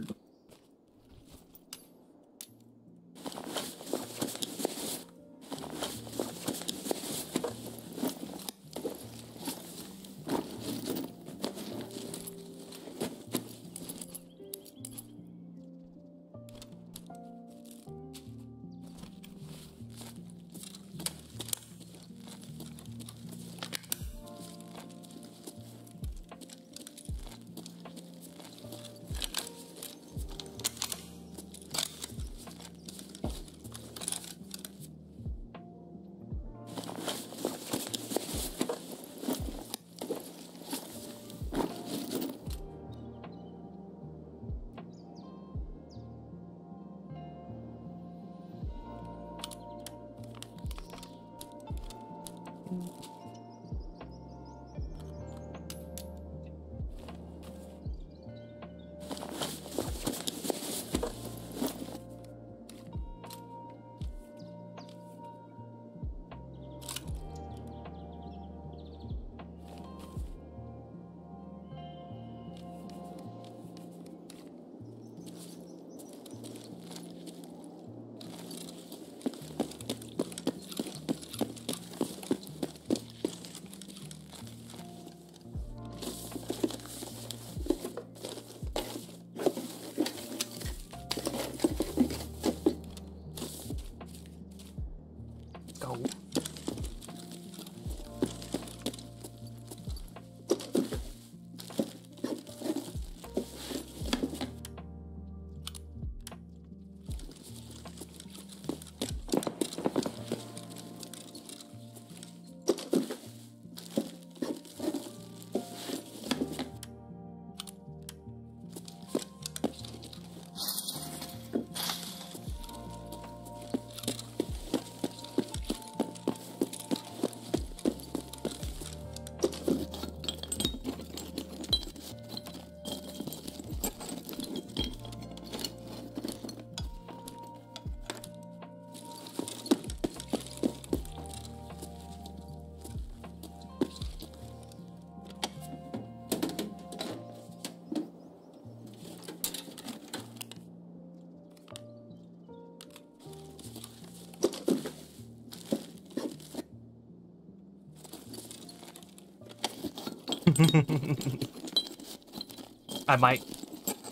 [laughs] I might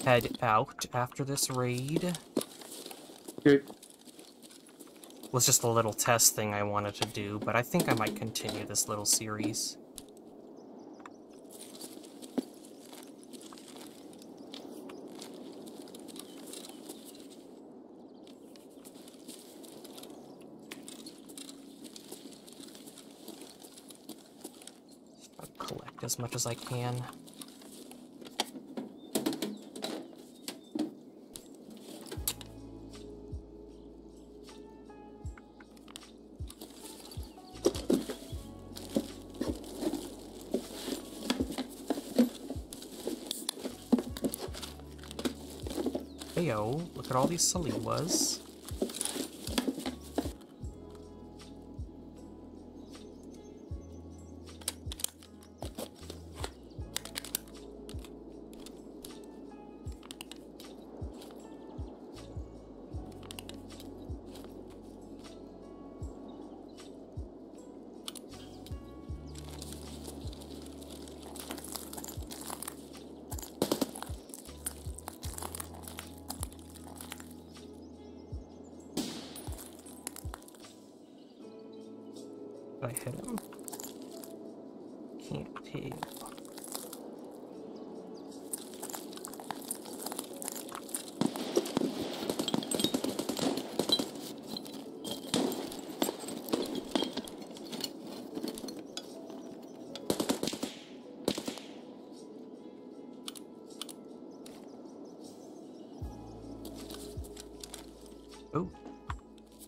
head out after this raid. Okay. was just a little test thing I wanted to do, but I think I might continue this little series. I'll collect as much as I can. Heyo, look at all these Salewas. I hit him? Can't tell. Ooh,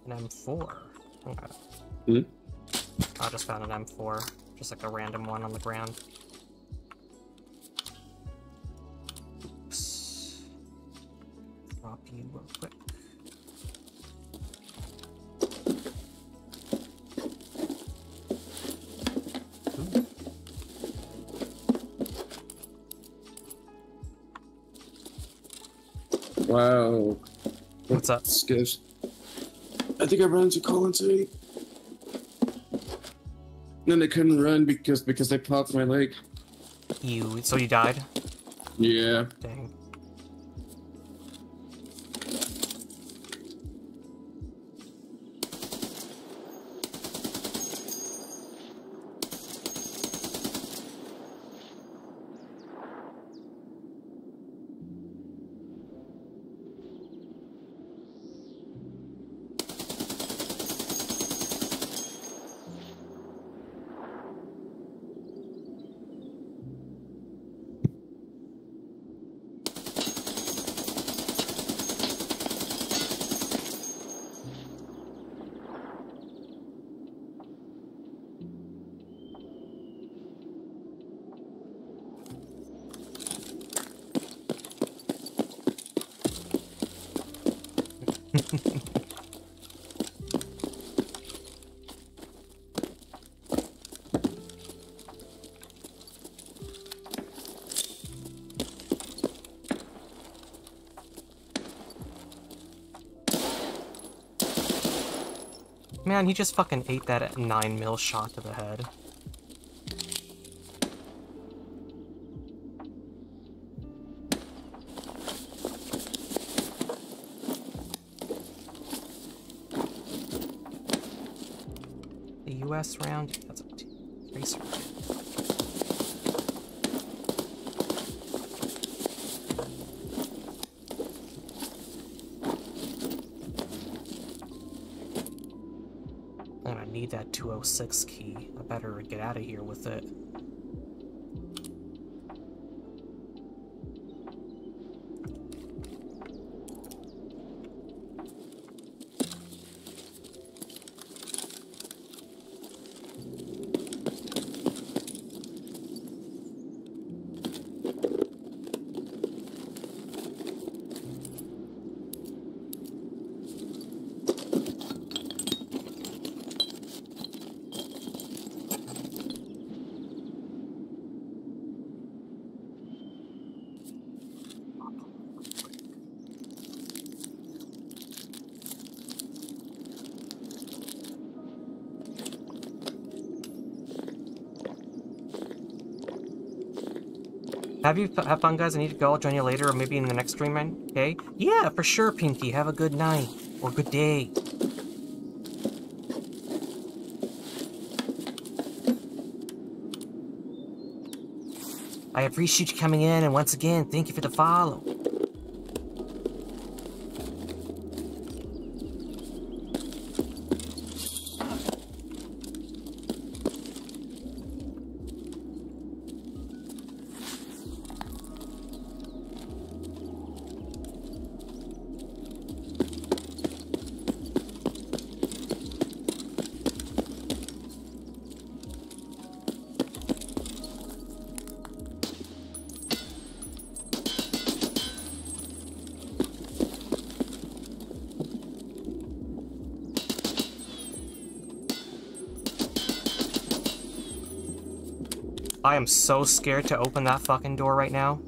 an M4. Okay. Hmm? I just found an M4, just like a random one on the ground. Oops. Drop you real quick. Wow. What's up? Skiffs. I think I ran into Colin today. Then I couldn't run because because they popped my leg. You, so you died? Yeah. Dang. Man, he just fucking ate that 9 mil shot to the head. The US round? 6 key. I better get out of here with it. Have you have fun, guys? I need to go. I'll join you later, or maybe in the next stream, man. Okay? Yeah, for sure, Pinky. Have a good night or good day. I appreciate you coming in, and once again, thank you for the follow. I am so scared to open that fucking door right now.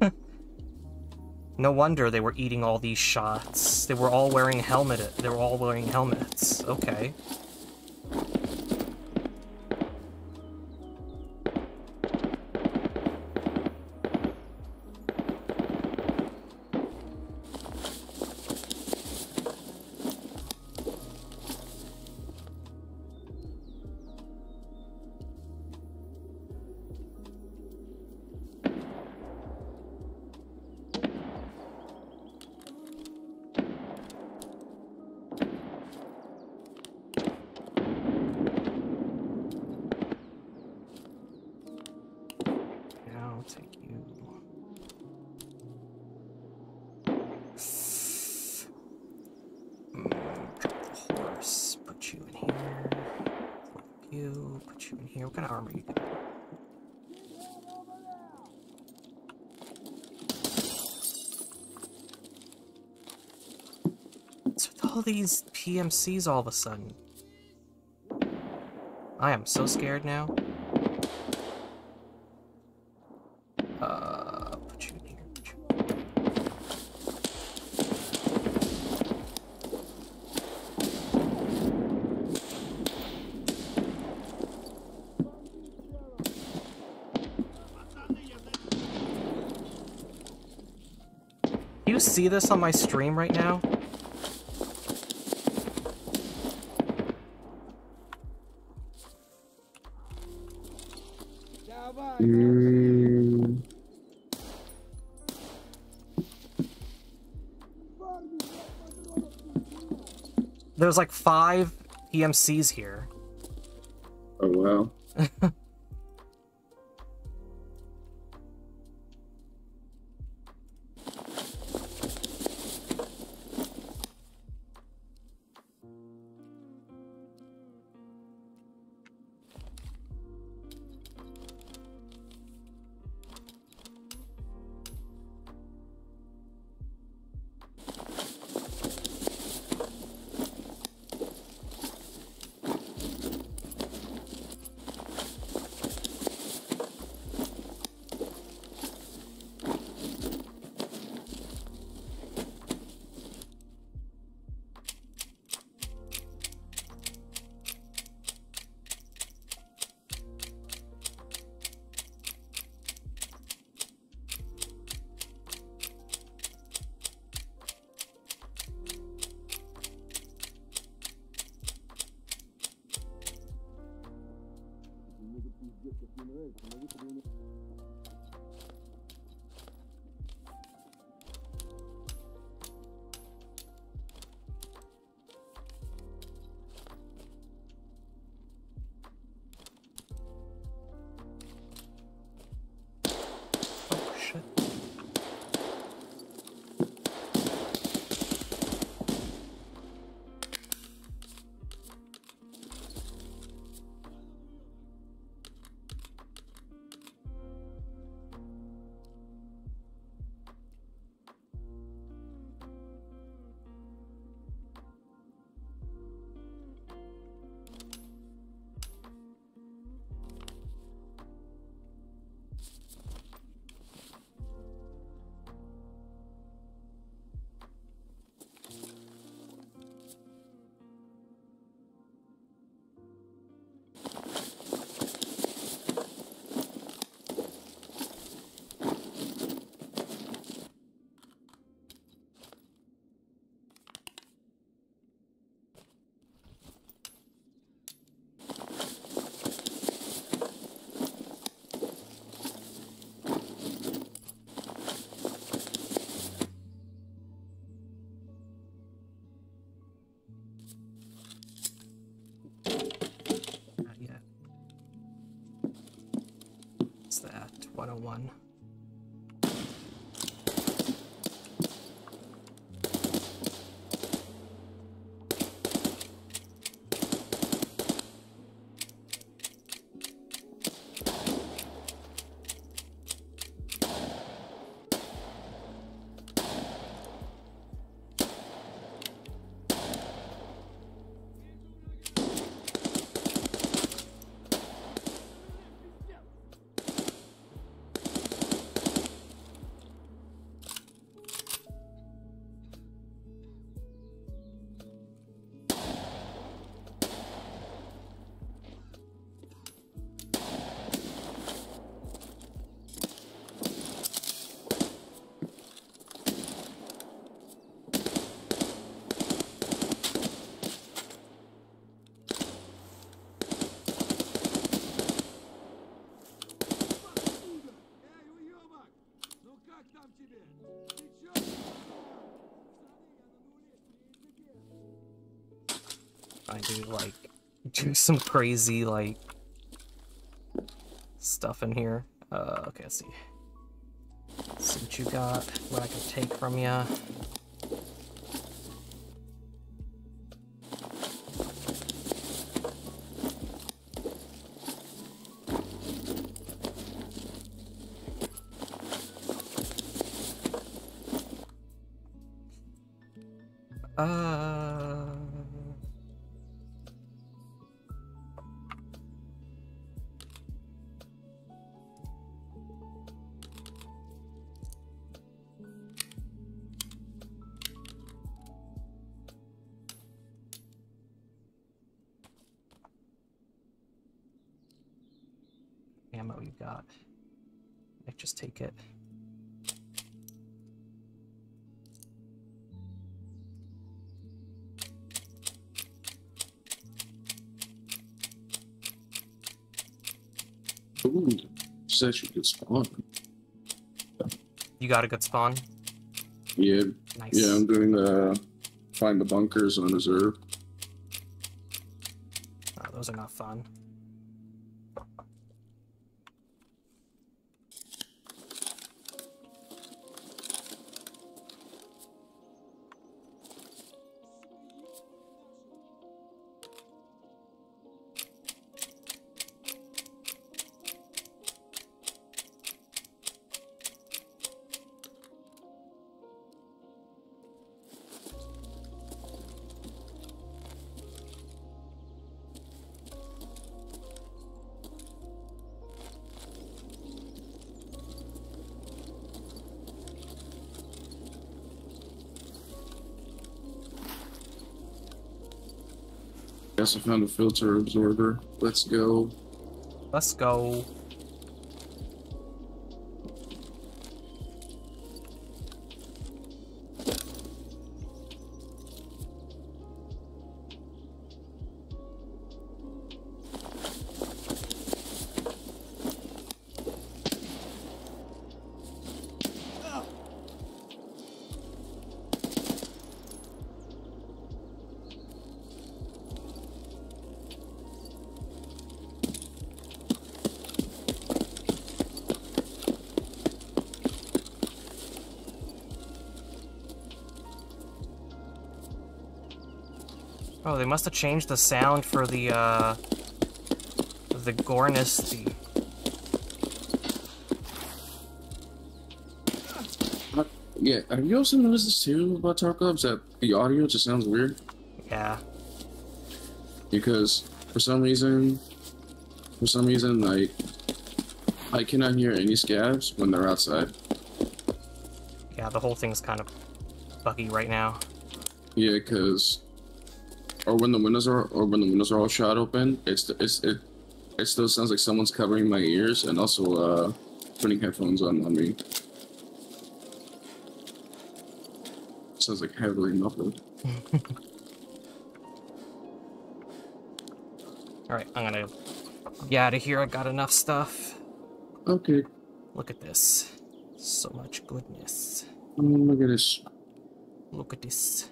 [laughs] No wonder they were eating all these shots. They were all wearing helmet. They were all wearing helmets. Okay. These PMCs all of a sudden? I am so scared now. Uh. Do you see this on my stream right now? There's like five PMCs here. oh wow. [laughs] 101. I do like do some crazy like stuff in here. Uh, okay, let's see. see what you got. What I can take from you. Actually a good spawn. You got a good spawn. Yeah, Nice. yeah, I'm doing the uh, find the bunkers on reserve. Oh, ah, those are not fun. I found a filter absorber. Let's go. Let's go. Oh, they must have changed the sound for the, uh... The Gornus, the... Yeah, have you also noticed this too about Tarkov's that the audio just sounds weird? Yeah. Because for some reason, for some reason, like I cannot hear any scavs when they're outside. Yeah, the whole thing's kind of buggy right now. Yeah, because or when the windows are or when the windows are all shot open, it's it's it it still sounds like someone's covering my ears and also uh putting headphones on on me. Sounds like heavily muffled. [laughs] Alright, I'm gonna get out of here. I got enough stuff. Okay. Look at this. So much goodness. Mm, look at this. Look at this.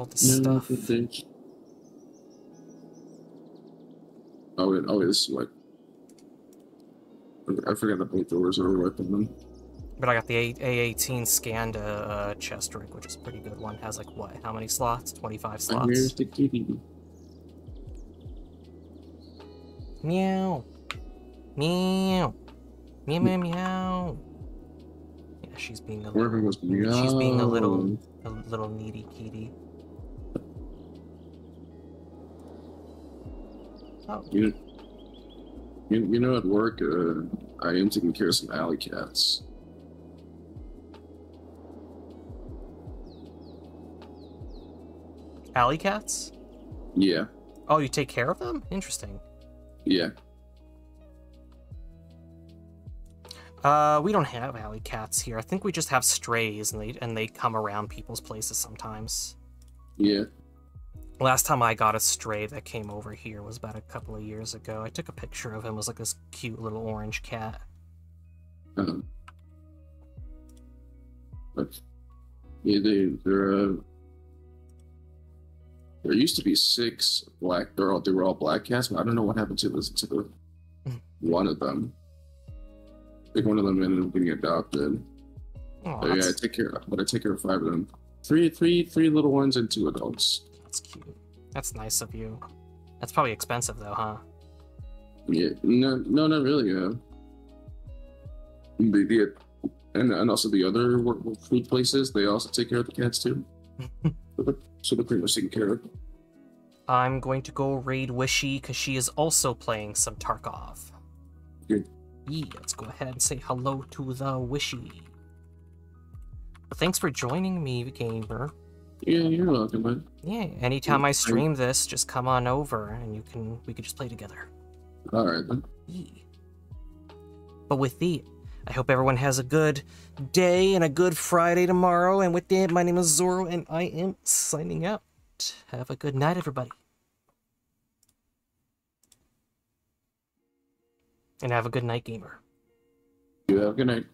All No, stuff. Oh wait, oh wait, this is what. I forgot the both doors are open. Them. But I got the A- A18 Skanda uh, uh, chest rig, which is a pretty good one. Has like what? How many slots? 25 And slots. here's the kitty. Meow. Meow. Meow meow meow. Yeah, she's being a little. was she's being a little a little needy kitty. Oh, You, you, you know, at work, uh, I am taking care of some alley cats. alley cats? Yeah, Oh, you take care of them? Interesting. yeah. Uh, we don't have alley cats here. I think we just have strays, and they and they come around people's places sometimes. Yeah, Last time I got a stray that came over here was about a couple of years ago. I took a picture of him. It was like this cute little orange cat. um, but yeah, they they're uh, there used to be six black. They're all they were all black cats, but I don't know what happened to this to the one of them. I think one of them ended up getting adopted. But yeah, I take care. But I take care of five of them. Three, three, three little ones and two adults. That's cute. That's nice of you. That's probably expensive though, huh? Yeah, no, no, not really. Yeah. And and also the other work, food places, they also take care of the cats too. [laughs] so, they're, so they're pretty much taken care of. I'm going to go raid Wishy because she is also playing some Tarkov. Good. Yeah, let's go ahead and say hello to the Wishy. Thanks for joining me, gamer. Yeah, you're welcome, man. Yeah, anytime I stream this, just come on over and you can we can just play together. All right then. Yeah. But with that, I hope everyone has a good day and a good Friday tomorrow. And with that, my name is Zorro and I am signing out. Have a good night, everybody. And have a good night, gamer. You have a good night.